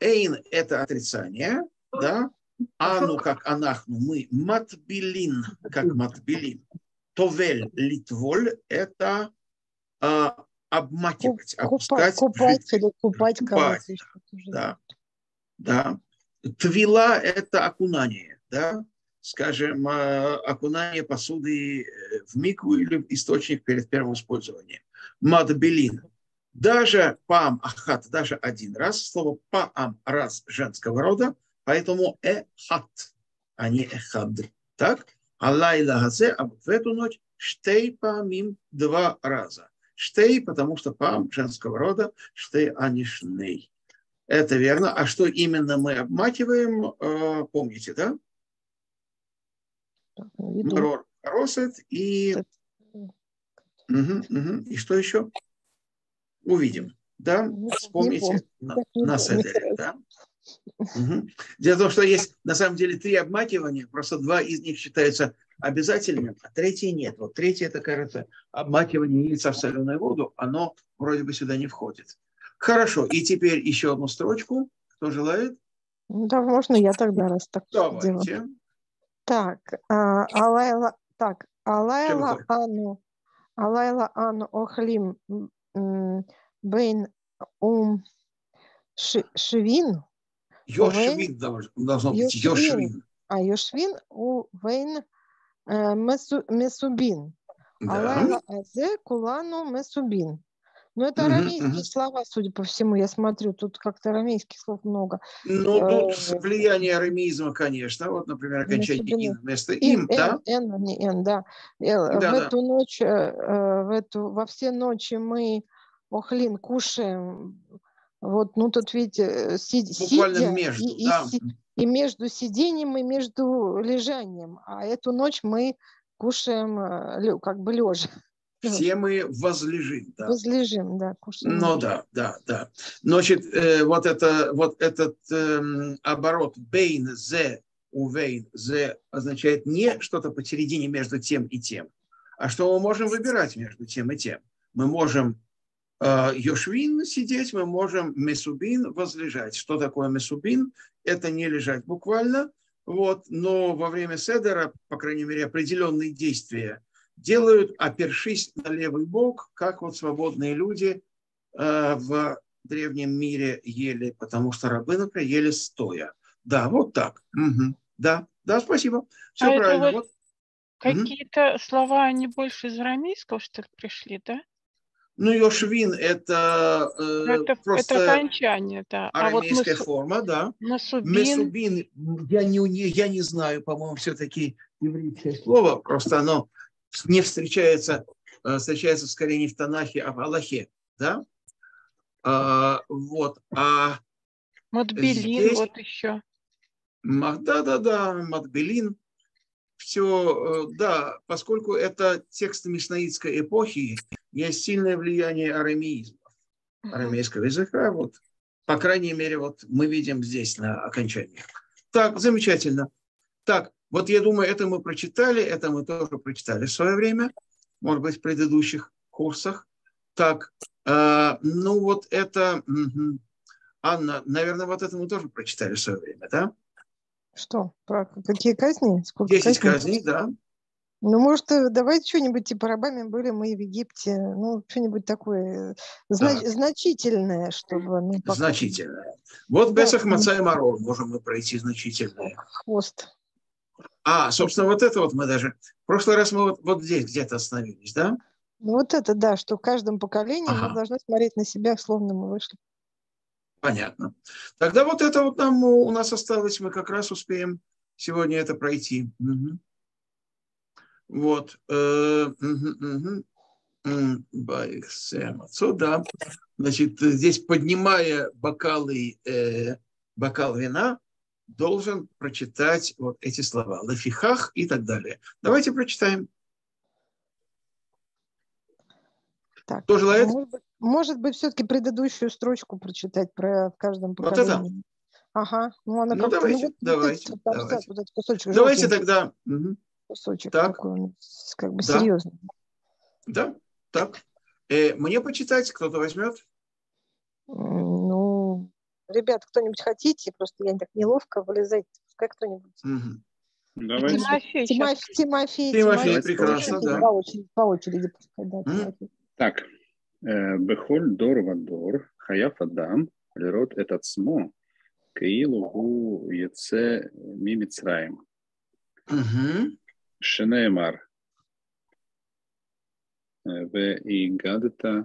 эйн – это отрицание, да? Ану, как анахну, мы матбилин, как матбилин. Товель, литволь – это а, обмакивать, опускать. Купать или купать, купать да, да. Твила – это окунание, да, скажем, а, окунание посуды э, в микву или источник перед первым использованием. Мадбелин. Даже пам ахат, даже один раз, слово паам раз женского рода, поэтому эхат, а не эхад. Так? Алайла газе, а в эту ночь штей памим два раза. Штей, потому что пам женского рода, штей, а не шней. Это верно. А что именно мы обмакиваем, э, помните, да? Марор росет и... Угу, угу. И что еще? Увидим. Да? Вспомните на, на седере, да? Угу. Дело в том, что есть на самом деле три обмакивания, просто два из них считаются обязательным, а третий нет. Вот третье, это, кажется, обмакивание яйца в соленую воду, оно вроде бы сюда не входит. Хорошо, и теперь еще одну строчку. Кто желает? Да, можно я тогда раз так Давайте. Делаю. Так, а, Алайла, так, Алайла Ану, Алайла Ану Охлим Бейн Ум Шивин. Йошвин должно быть. Йошвин. А Йошвин у Вейн Э, месубин. Алайла азе кулану месубин. Но это арамейские слова, судя по всему, я смотрю, тут как-то арамейских слов много. Ну, тут э, влияние арамеизма, конечно. Вот, например, окончание ин вместо им, да? Н, не н, да. Э, в эту ночь, в эту, во все ночи мы охлин кушаем. Вот, ну тут видите, Буквально сидя между, и, да. и, и между сидением, и между лежанием. А эту ночь мы кушаем э, как бы лежа. Все мы возлежим. Да. Возлежим, да. Кушаем. Ну да, да, да. Значит, э, вот, это, вот этот э, оборот бейн зе увейн, зе означает не что-то посередине между тем и тем, а что мы можем выбирать между тем и тем. Мы можем э, йошвин сидеть, мы можем месубин возлежать. Что такое месубин? Это не лежать буквально, вот, но во время седера, по крайней мере, определенные действия делают, опершись на левый бок, как вот свободные люди э, в древнем мире ели, потому что рабы, например, ели стоя. Да, вот так. Угу. Да, да, спасибо. Все а правильно. Вот вот. Какие-то угу. слова, они больше из арамейского, что ли, пришли, да? Ну, Йошвин – это, э, это просто это окончание, да. арамейская а вот форма, да. Насубин. Месубин, я не, я не знаю, по-моему, все-таки еврейское слово, просто оно не встречается, э, встречается скорее не в Танахе, а в Аллахе, да? А, вот, а Матбелин здесь... вот еще. Да-да-да, Матбелин. Все, э, да, поскольку это тексты мишнаитской эпохи, есть сильное влияние арамеизма, арамейского языка. Вот, по крайней мере, вот мы видим здесь на окончании. Так, замечательно. Так, вот я думаю, это мы прочитали, это мы тоже прочитали в свое время, может быть, в предыдущих курсах. Так, э, ну вот это, угу. Анна, наверное, вот это мы тоже прочитали в свое время, да? Что? Про какие казни? Сколько Десять казней? казней, да. Ну, может, э, давайте что-нибудь типа рабами были мы в Египте, ну, что-нибудь такое зна- да. значительное, чтобы... Ну, пока... Значительное. Вот да, Бесах Маца и Марор можем мы пройти значительное. Хвост. А, собственно, вот это вот мы даже... В прошлый раз мы вот, вот здесь где-то остановились, да? Ну, вот это, да, что в каждом поколении ага. мы должны смотреть на себя, словно мы вышли. Понятно. Тогда вот это вот нам у нас осталось, мы как раз успеем сегодня это пройти. Угу. Вот. Э, да. Значит, здесь поднимая бокалы, э, бокал вина, должен прочитать вот эти слова. Лафихах и так далее. Давайте прочитаем. Так, Кто желает? Может быть, может быть все-таки предыдущую строчку прочитать про в каждом поколении. Вот это? Ага. Ну, она ну давайте, ну, давайте. Вот, давайте. Вот этот кусочек давайте тогда. Угу кусочек так. такой, как бы да. серьезный. Да, так. Э, мне почитать, кто-то возьмет? ребят, кто-нибудь хотите, просто я так неловко, вылезать. пускай кто-нибудь. Угу. Давайте. Тимофей, Тимофей, Тимофей, Тимофей, прекрасно, да. По очереди, по очереди да. Так, э, Бехоль дор вадор, хаяф адам, лирот этот смо, каилу гу яце мимицраем. Шенемар. Э, ве и гадета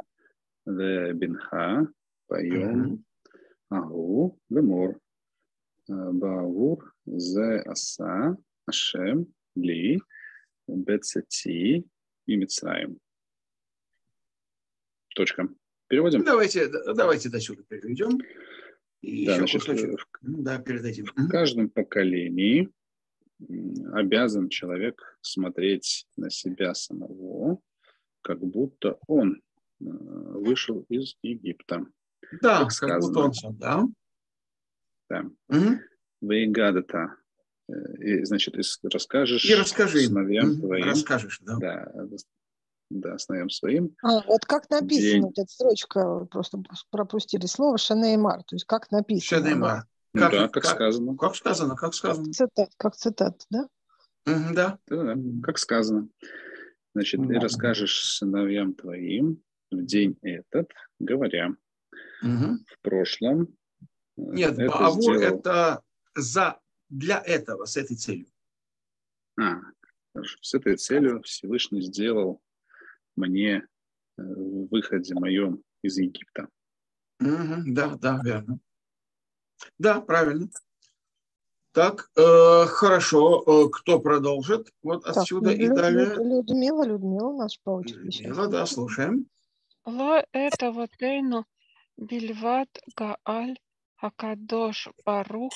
ле бинха, поем Агу, Гамор, Баур, Зе Аса, Ашем, Ли, Бецати и Мицраем. Точка. Переводим? Давайте, давайте до сюда переведем. И да, еще значит. В, да, перед этим. В каждом поколении обязан человек смотреть на себя самого, как будто он э, вышел из Египта. Да, как, сказано. как будто он, да. Да. Угу. Вейгадата. Э, и, значит, расскажешь и расскажи. сыновьям угу. твоим. Расскажешь, да. Да, да, сыновьям своим. А, вот как написано, День... вот эта строчка, просто пропустили слово Шанеймар, то есть как написано. Шанеймар. Ну как, да, как, как сказано. Как сказано, как сказано. Как цитат, как цитат, да? Mm-hmm, да. да. Да, как сказано. Значит, mm-hmm. ты расскажешь сыновьям твоим в день этот, говоря, в прошлом. Э, Нет, это Баавур сделал... это за, для этого, с этой целью. А, хорошо. С этой целью Всевышний сделал мне э, в выходе моем из Египта. Mm-hmm, да, да, верно. Да, правильно. Так, э, хорошо. Э, кто продолжит? Вот так, отсюда Люд, и далее. Людмила, Людмила, наш по Людмила, да, слушаем. Ло это вот эйну Бельват Гааль Акадош Барух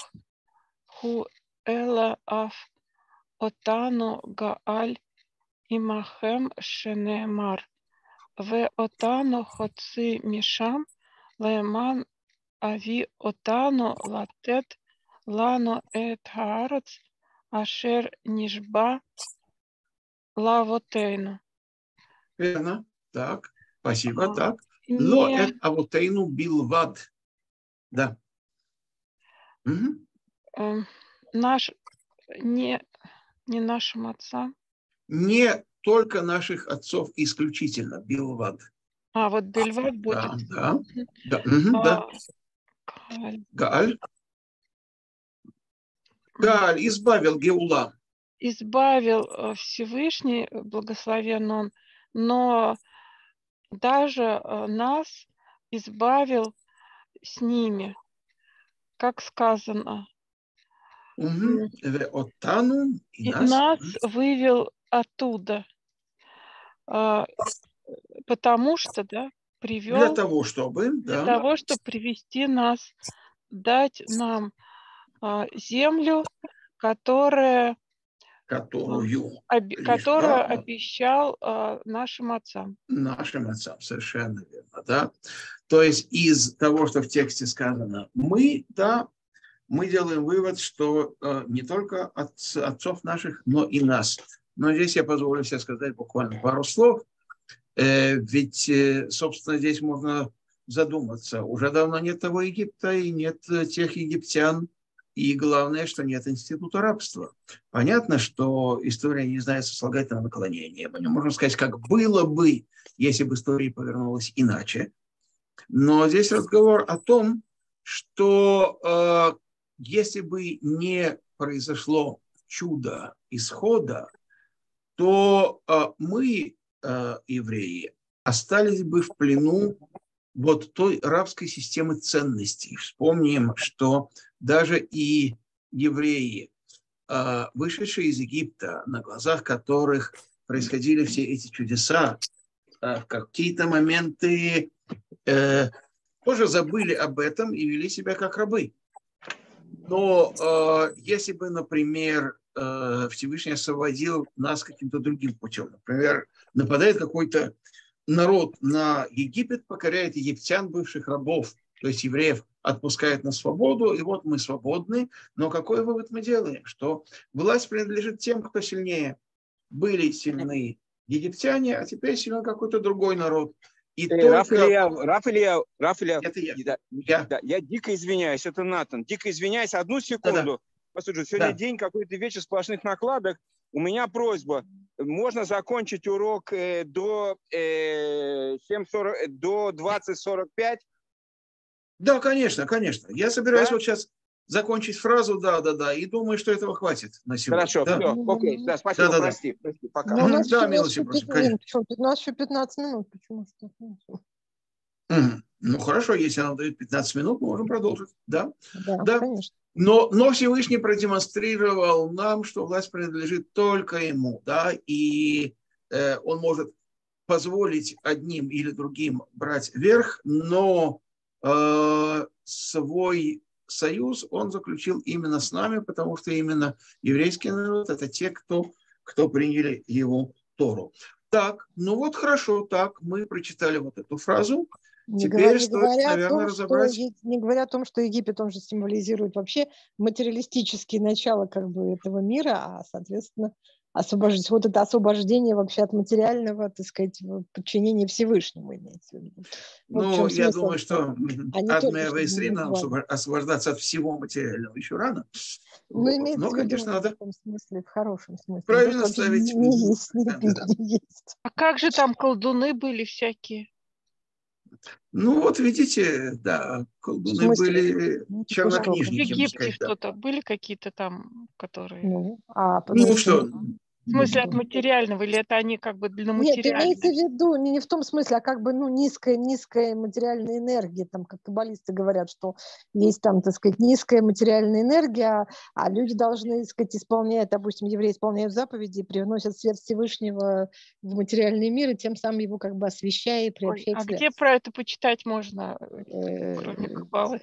Ху Эла Аф Отану Гааль Имахем Шенемар в Отану Хоци Мишам Леман Ави Отану Латет Лану Эт Аарец Ашер Нижба Лавотейну. Верно, так, спасибо, так. Ло эт авотейну билвад. Да. Угу. Наш не, не нашим отцам. Не только наших отцов исключительно, билвад. А, вот бельвад будет. Да, да. да. Угу, а, да. Гааль. Гааль. Гааль избавил Геула. Избавил э, Всевышний, благословен он, но даже э, нас избавил с ними, как сказано. Угу. И нас, нас вывел оттуда, а, потому что, да, привел... Для того, чтобы... Для да. того, чтобы привести нас, дать нам а, землю, которая которую, об, которую обещал э, нашим отцам. Нашим отцам, совершенно верно, да. То есть из того, что в тексте сказано, мы, да, мы делаем вывод, что э, не только от отцов наших, но и нас. Но здесь я позволю себе сказать буквально пару слов, э, ведь, э, собственно, здесь можно задуматься. Уже давно нет того Египта и нет э, тех египтян, и главное, что нет института рабства. Понятно, что история не знает сослагательного наклонения. Мы не можем сказать, как было бы, если бы история повернулась иначе. Но здесь разговор о том, что э, если бы не произошло чудо исхода, то э, мы, э, евреи, остались бы в плену вот той рабской системы ценностей. Вспомним, что даже и евреи, а, вышедшие из Египта, на глазах которых происходили все эти чудеса, а, в какие-то моменты э, тоже забыли об этом и вели себя как рабы. Но э, если бы, например, э, Всевышний освободил нас каким-то другим путем, например, нападает какой-то народ на Египет, покоряет египтян, бывших рабов, то есть евреев отпускает на свободу, и вот мы свободны. Но какой вывод мы делаем? Что власть принадлежит тем, кто сильнее. Были сильны египтяне, а теперь силен какой-то другой народ. И Эй, только... Раф Илья, Раф Илья, Раф Илья, это я. Да, я. Да, я дико извиняюсь, это Натан. Дико извиняюсь, одну секунду. Да, да. Послушай, сегодня да. день какой-то вечер сплошных накладок. У меня просьба, можно закончить урок э, до, э, 7.40, до 20.45? Да, конечно, конечно. Я собираюсь да? вот сейчас закончить фразу, да, да, да, и думаю, что этого хватит на сегодня. Хорошо, да. все, окей, да, спасибо, да, да, прости, да. прости, пока. Ну, у нас да, милости просим, У нас еще 15 минут, почему Ну, хорошо, если нам дают 15 минут, мы можем продолжить, да? Да, да. конечно. Но, но Всевышний продемонстрировал нам, что власть принадлежит только ему, да, и э, он может позволить одним или другим брать верх, но э, свой союз он заключил именно с нами, потому что именно еврейский народ – это те, кто, кто приняли его Тору. Так, ну вот хорошо, так, мы прочитали вот эту фразу. Не Теперь говоря, стоит, говоря наверное, том, разобрать. Что, не говоря о том, что Египет, он же символизирует вообще материалистические начала как бы этого мира, а, соответственно, освобождать, вот это освобождение вообще от материального, так сказать, подчинения Всевышнему имеется в виду. Ну, я думаю, что Адмея Вейсрим нам освобождаться от всего материального еще рано. Ну, вот. имеется Но, конечно, надо. В том смысле, в хорошем смысле. Правильно ставить. Не есть, не да, не есть. А как же там колдуны были всякие? Ну, вот видите, да, колдуны были ну, чернокнижники. В Египте что-то были какие-то там, которые... Ну, а, ну что, в смысле от материального, или это они как бы для материального? Нет, имеется в виду не, не в том смысле, а как бы ну, низкая, низкая материальная энергия, там, как каббалисты говорят, что есть там, так сказать, низкая материальная энергия, а люди должны, так сказать, исполнять, допустим, евреи исполняют заповеди, привносят свет Всевышнего в материальный мир, и тем самым его как бы освещая и приобщая Ой, А где про это почитать можно, э, кроме каббалы?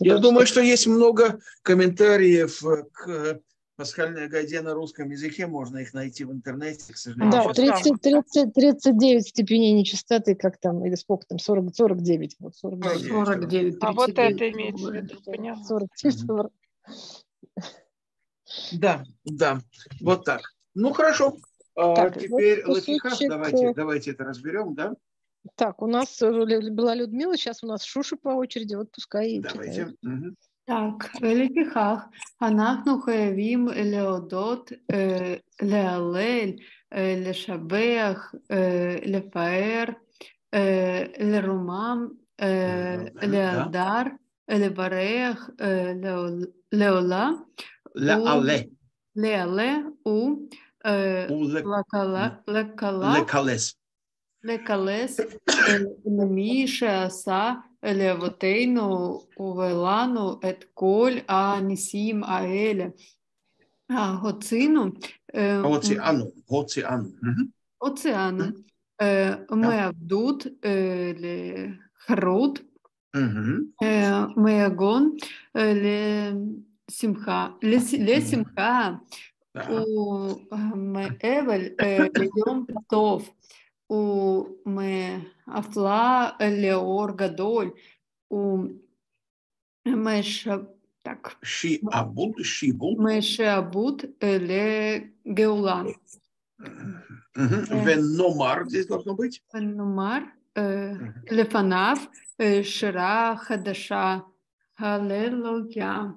Я думаю, что есть много комментариев к пасхальной Агоде на русском языке, можно их найти в интернете, к сожалению. Да, 30, 30, 39 степеней нечистоты, как там, или сколько там, 40, 49. Вот 49. 49 39. А вот это имеется в виду, понятно. 49, 40. Да, да, вот так. Ну хорошо. А, так, Теперь вот Латихах, давайте, давайте это разберем, да? Так, у нас была Людмила, сейчас у нас Шуша по очереди, вот пускай Давайте. Угу. Так, לפיכך אנחנו חייבים להודות, להלל, לשבח, לפאר, לרומם, להדר, לברך, לעולה. לעלה. לעלה Lecales, Namisha, Asa, Elevoteinu, Uvelanu, Etkol, Анисим, Аэля, Гоцину. Гоциану, Гоциану. Оциану. Меавдут, Харут, Меагон, Симха, Лесимха, у Эвель, Леон Патов me afla Leor Gadol, у Меша, так. Шиабуд, Шибуд. Мешабуд Эле Геула. Э. Веномар здесь должно быть. Веномар, э, Лефанав, э, Шира, Хадаша, Халелуя.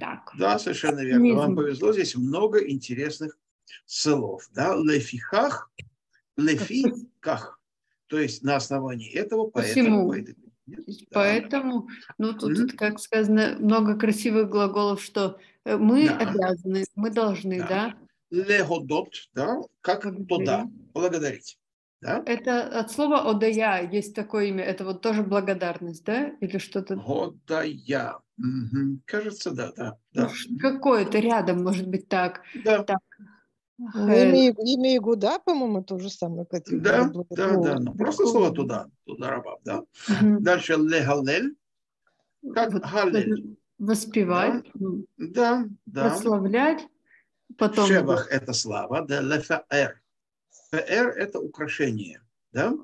Так. Да, совершенно верно. Вам повезло, здесь много интересных слов. Да? Лефихах, лефиках. То есть на основании этого поэтому. поэтому, поэтому ну тут, mm-hmm. как сказано, много красивых глаголов, что э, мы да. обязаны, мы должны, да. Леходот, да, как туда, благодарить. Да? Это от слова одая есть такое имя, это вот тоже благодарность, да? Или что-то? Одая. Угу. Кажется, да, да. да. Какое-то рядом, может быть, так. Да. так. Ну, имя, имя Игуда, по-моему, то же самое. Как да, да, да. Ну, просто слово туда. Туда раба, да. Угу. Дальше легалель. Как вот, галель. Воспевать. Да, да. Прославлять. Потом... Шебах – это слава, да, лефаэр. Фаэр – это украшение, да?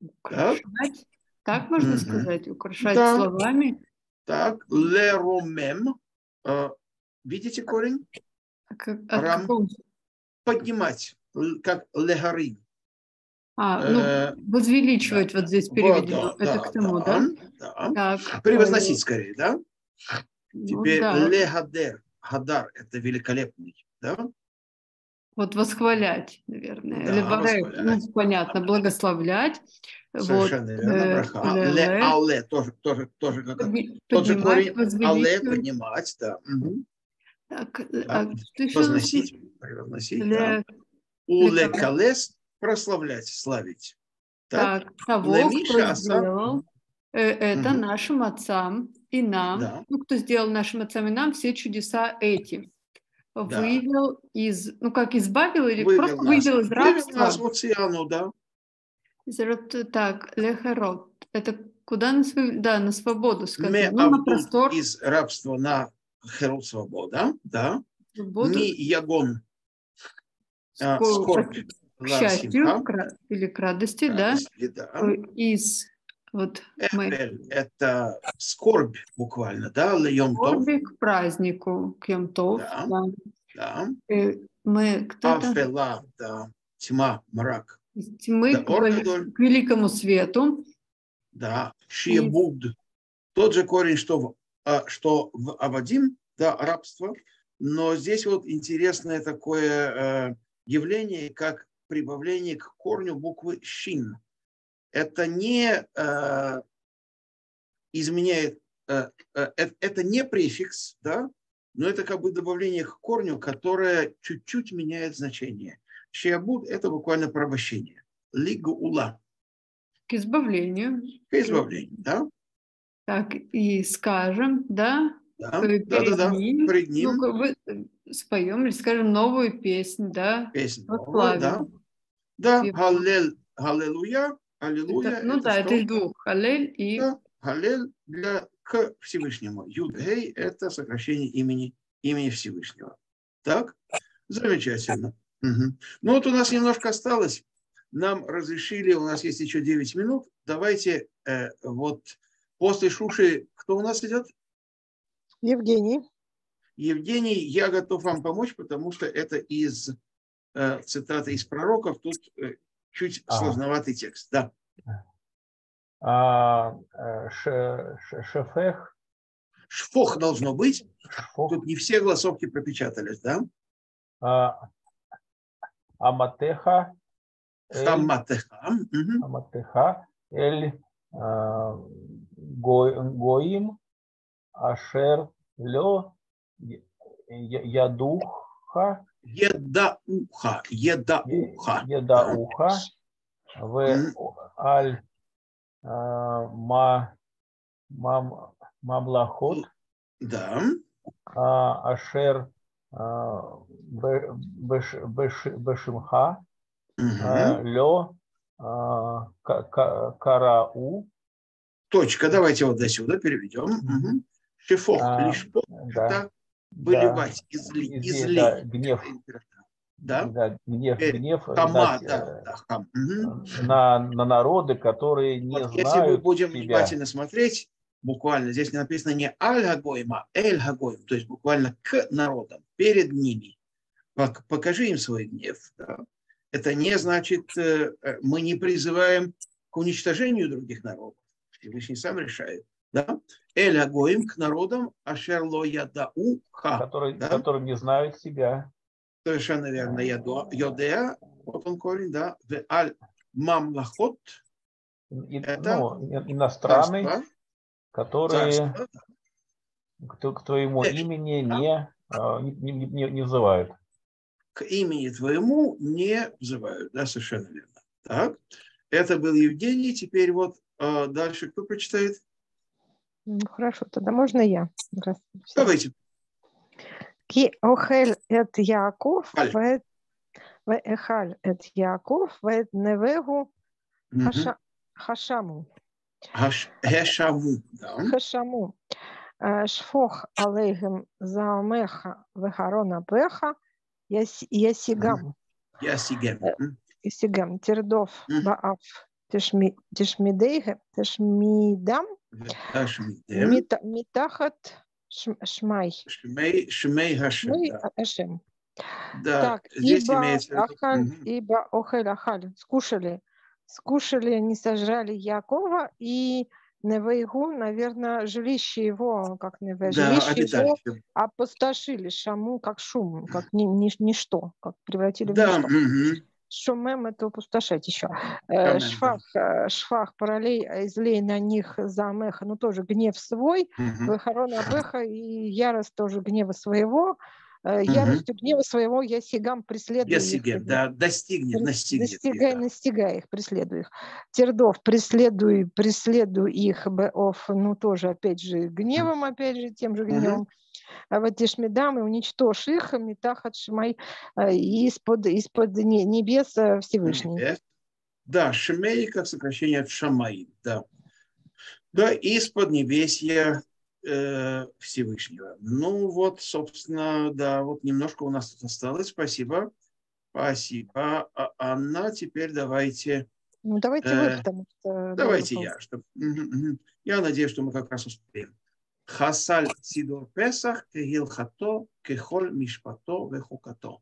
Украшать. Так, так можно угу. сказать, украшать да. словами. Так, леромем. А, видите корень? Как, а Рам. Какого? Поднимать, как легарин. А, ну, э, возвеличивать да. вот здесь переведено. Вот, да, Это да, к тому, да? Да. да. Так, Превозносить скорее, да? Ну, Теперь да. легадер, хадар – это великолепный, да? Вот восхвалять, наверное. Да, Лебаре, ну, понятно, благословлять. Совершенно вот, верно, браха. Э, ле, алле, тоже, тоже, тоже как, тот же корень. Алле, поднимать, да. Угу. Так, а, а возносить, превозносить. Да. Уле калес прославлять, славить. Так, так того, кто сделал э, это угу. нашим отцам и нам, да. ну, кто сделал нашим отцам и нам все чудеса эти. Да. Вывел из, ну как избавил или вывел просто нас. вывел из рабства? Вывел нас в Оциану, да. Так, лехарот. Это куда на, да, на свободу сказать. Ну, на простор. Из рабства на Херут свобода, да. Свободу. Ми ягон а, скорбь. К счастью к, или к радости, радости да? да. Из вот Эпель, мы... это скорбь буквально, да, Скорби к празднику, к Йом-Тов. Да, да. да. Э, мы кто-то... Афела, да, тьма, мрак. Из тьмы да, к, к великому свету. Да, Шиебуд. И... Тот же корень, что в а, что в Авадим, да, рабство, но здесь вот интересное такое э, явление, как прибавление к корню буквы «шин». Это не э, изменяет, э, это не префикс, да, но это как бы добавление к корню, которое чуть-чуть меняет значение. Шиабуд – это буквально порабощение. Лигула. К избавлению. К избавлению, да. Так, и скажем, да? Да, да, да, да. Ним, перед ним. Ну, споем или скажем новую песню, да? Песню новую, да. Да, Халлель, Халлелуя, Аллилуйя. Это, ну это да, что? это двух, Халлель и... Да, Халлель для к Всевышнему. Юдгей – это сокращение имени, имени Всевышнего. Так? Замечательно. Угу. Ну вот у нас немножко осталось. Нам разрешили, у нас есть еще 9 минут. Давайте э, вот После Шуши кто у нас идет? Евгений. Евгений, я готов вам помочь, потому что это из э, цитаты из пророков. Тут э, чуть ага. сложноватый текст. Да. А, э, ш, ш, шефех. Шфох должно быть. Шфох. Тут не все голосовки пропечатались, да? А, аматеха. Хаматеха. Аматеха. Эль а, гоим ашер лё ядуха. Едауха. Едауха. Едауха. В аль а, ма мам мамлахот. Да. А, ашер бешимха. Лё карау. Точка. Давайте вот до сюда переведем. Шифох, а, лишь да. Выливать, да. изли, излить. Да, гнев. Да? да, гнев, э, гнев хама, да, э, да, хам. на, на народы, которые не вот знают Если мы будем себя. внимательно смотреть, буквально здесь написано не аль-гагоим, а эль-гагоим, то есть буквально к народам, перед ними. Покажи им свой гнев. Да? Это не значит, э, мы не призываем к уничтожению других народов. Всевышний сам решает. Да? Эль Агоим к народам Ашерло Ядау Ха. Которые, да? которые не знают себя. Совершенно верно. Йодеа, вот он корень, да. В Аль Мамлахот. И, это ну, иностранный, царство, которые царство. К, к твоему Эш, имени не, а, не, не, не, не взывают. К имени твоему не взывают, да, совершенно верно. Так, это был Евгений, теперь вот а дальше кто прочитает? Ну Хорошо, тогда можно я? Раз, Давайте. Ки охель эт Яков, вет эхаль эт Яков, вет невегу хашаму. Хашаму, да. Хашаму. Э, шфох алейхим заамеха вехарона пеха ясигам. Ясигам. Э, ясигам. Тердов баав. Тешмидам. Митахат Шмай. Шмей Хашем. Да, так, здесь ибо имеется... Ахаль, угу. ибо Охель Ахаль, скушали. Скушали, не сожрали Якова и Невейгу, наверное, жилище его, как Неве, да, жилище его опустошили, шаму, как шум, как ни, ни, ничто, как превратили да, в ничто. Угу. Шумем это опустошать еще. Э, э, шфах параллель э, излей на них за Меха, ну тоже гнев свой, угу. Харона Беха и ярость тоже гнева своего. Яростью угу. гнева своего я сигам преследую я их. Да, достигнет, настигнет. Настигай, их, да. настигай их, преследую их. Тердов, преследую, преследую их, Беов, ну тоже опять же гневом, опять же тем же гневом. Угу Ватишмидам и уничтожь их, Митахат Шимай, из-под из небес Всевышний. Да, Шимей как сокращение от Шамай, да. Да, из-под небесья э, Всевышнего. Ну вот, собственно, да, вот немножко у нас тут осталось. Спасибо. Спасибо. А, Анна, теперь давайте... Ну, давайте э, вы, потому что... Давайте я. Чтобы. Я надеюсь, что мы как раз успеем. Хасаль Сидор Песах, Кегилхато, Кехоль Мишпато, Вехукато.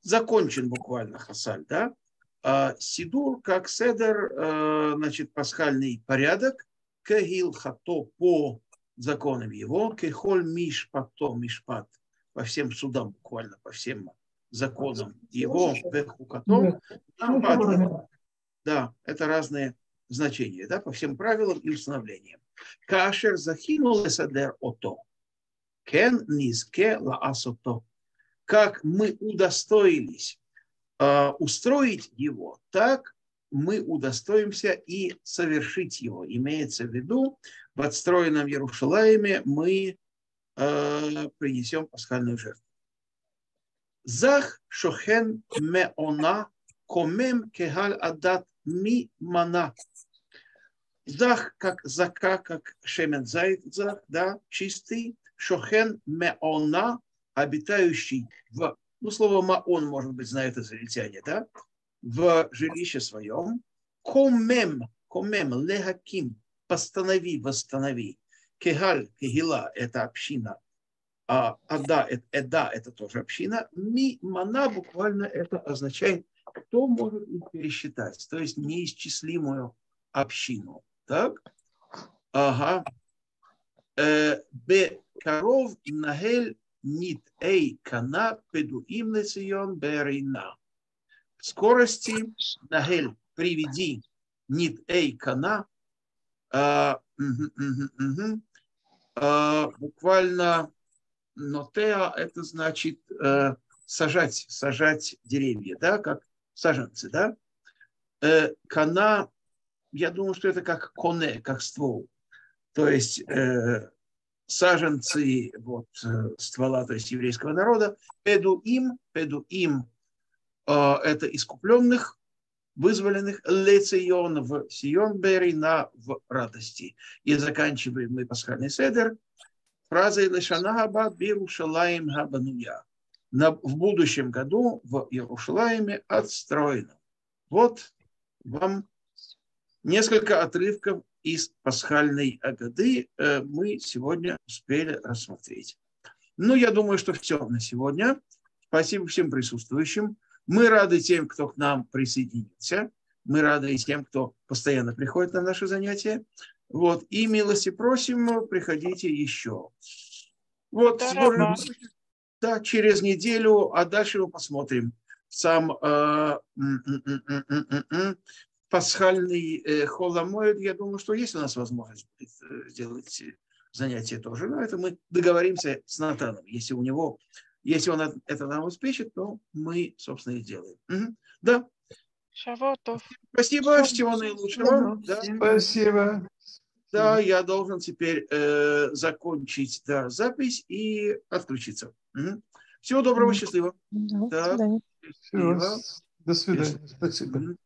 Закончен буквально Хасаль, да? А Сидур как седер, э, значит, пасхальный порядок, Кегилхато по законам его, Кехоль Мишпато, Мишпат, по всем судам буквально, по всем законам его, Вехукато, да, это разные значения, да, по всем правилам и установлениям. Кашер захинул эсадер ото. Кен низке лаасото. Как мы удостоились э, устроить его, так мы удостоимся и совершить его. Имеется в виду, в отстроенном Иерушалаиме мы э, принесем пасхальную жертву. Зах шохен меона комем кегаль адат ми мана. Зах, как зака, как шемен зах, да, чистый, шохен меона, обитающий в, ну, слово маон, может быть, знают израильтяне, да, в жилище своем, комем, комем, лехаким, постанови, восстанови. Кегаль, кегила – это община. А Ада, Эда – это тоже община. Ми, Мана буквально это означает, кто может их пересчитать, то есть неисчислимую общину. Так? Ага. Э, Б. Коров Нагель Нит Эй Кана Педуим Лецион Берина. В скорости Нагель приведи Нит Эй Кана. А. А, буквально нотеа это значит э, сажать, сажать деревья, да, как саженцы, да. Э, кана, я думаю, что это как коне, как ствол. То есть э, саженцы вот, ствола, то есть еврейского народа, педу им, педу им это искупленных, вызволенных лецейон в Сион Бери на в радости. И заканчиваем мы пасхальный седер фразой Лешана Хаба Бирушалаем Хабануя. В будущем году в Иерушалаиме отстроено. Вот вам несколько отрывков из пасхальной Агады э, мы сегодня успели рассмотреть. Ну, я думаю, что все на сегодня. Спасибо всем присутствующим. Мы рады тем, кто к нам присоединился. Мы рады тем, кто постоянно приходит на наши занятия. Вот. И милости просим, приходите еще. Вот. Да, да, через неделю, а дальше мы посмотрим. Сам э, пасхальный э, холомоид, я думаю, что есть у нас возможность э, сделать занятие тоже. Но это мы договоримся с Натаном. Если у него если он это нам успеет, то мы, собственно, и сделаем. Угу. Да. Шавотов. Спасибо, всего наилучшего. Да. Спасибо. Да, я должен теперь э, закончить да, запись и отключиться. Угу. Всего доброго, счастливо. Да, да. До свидания. До свидания. Спасибо.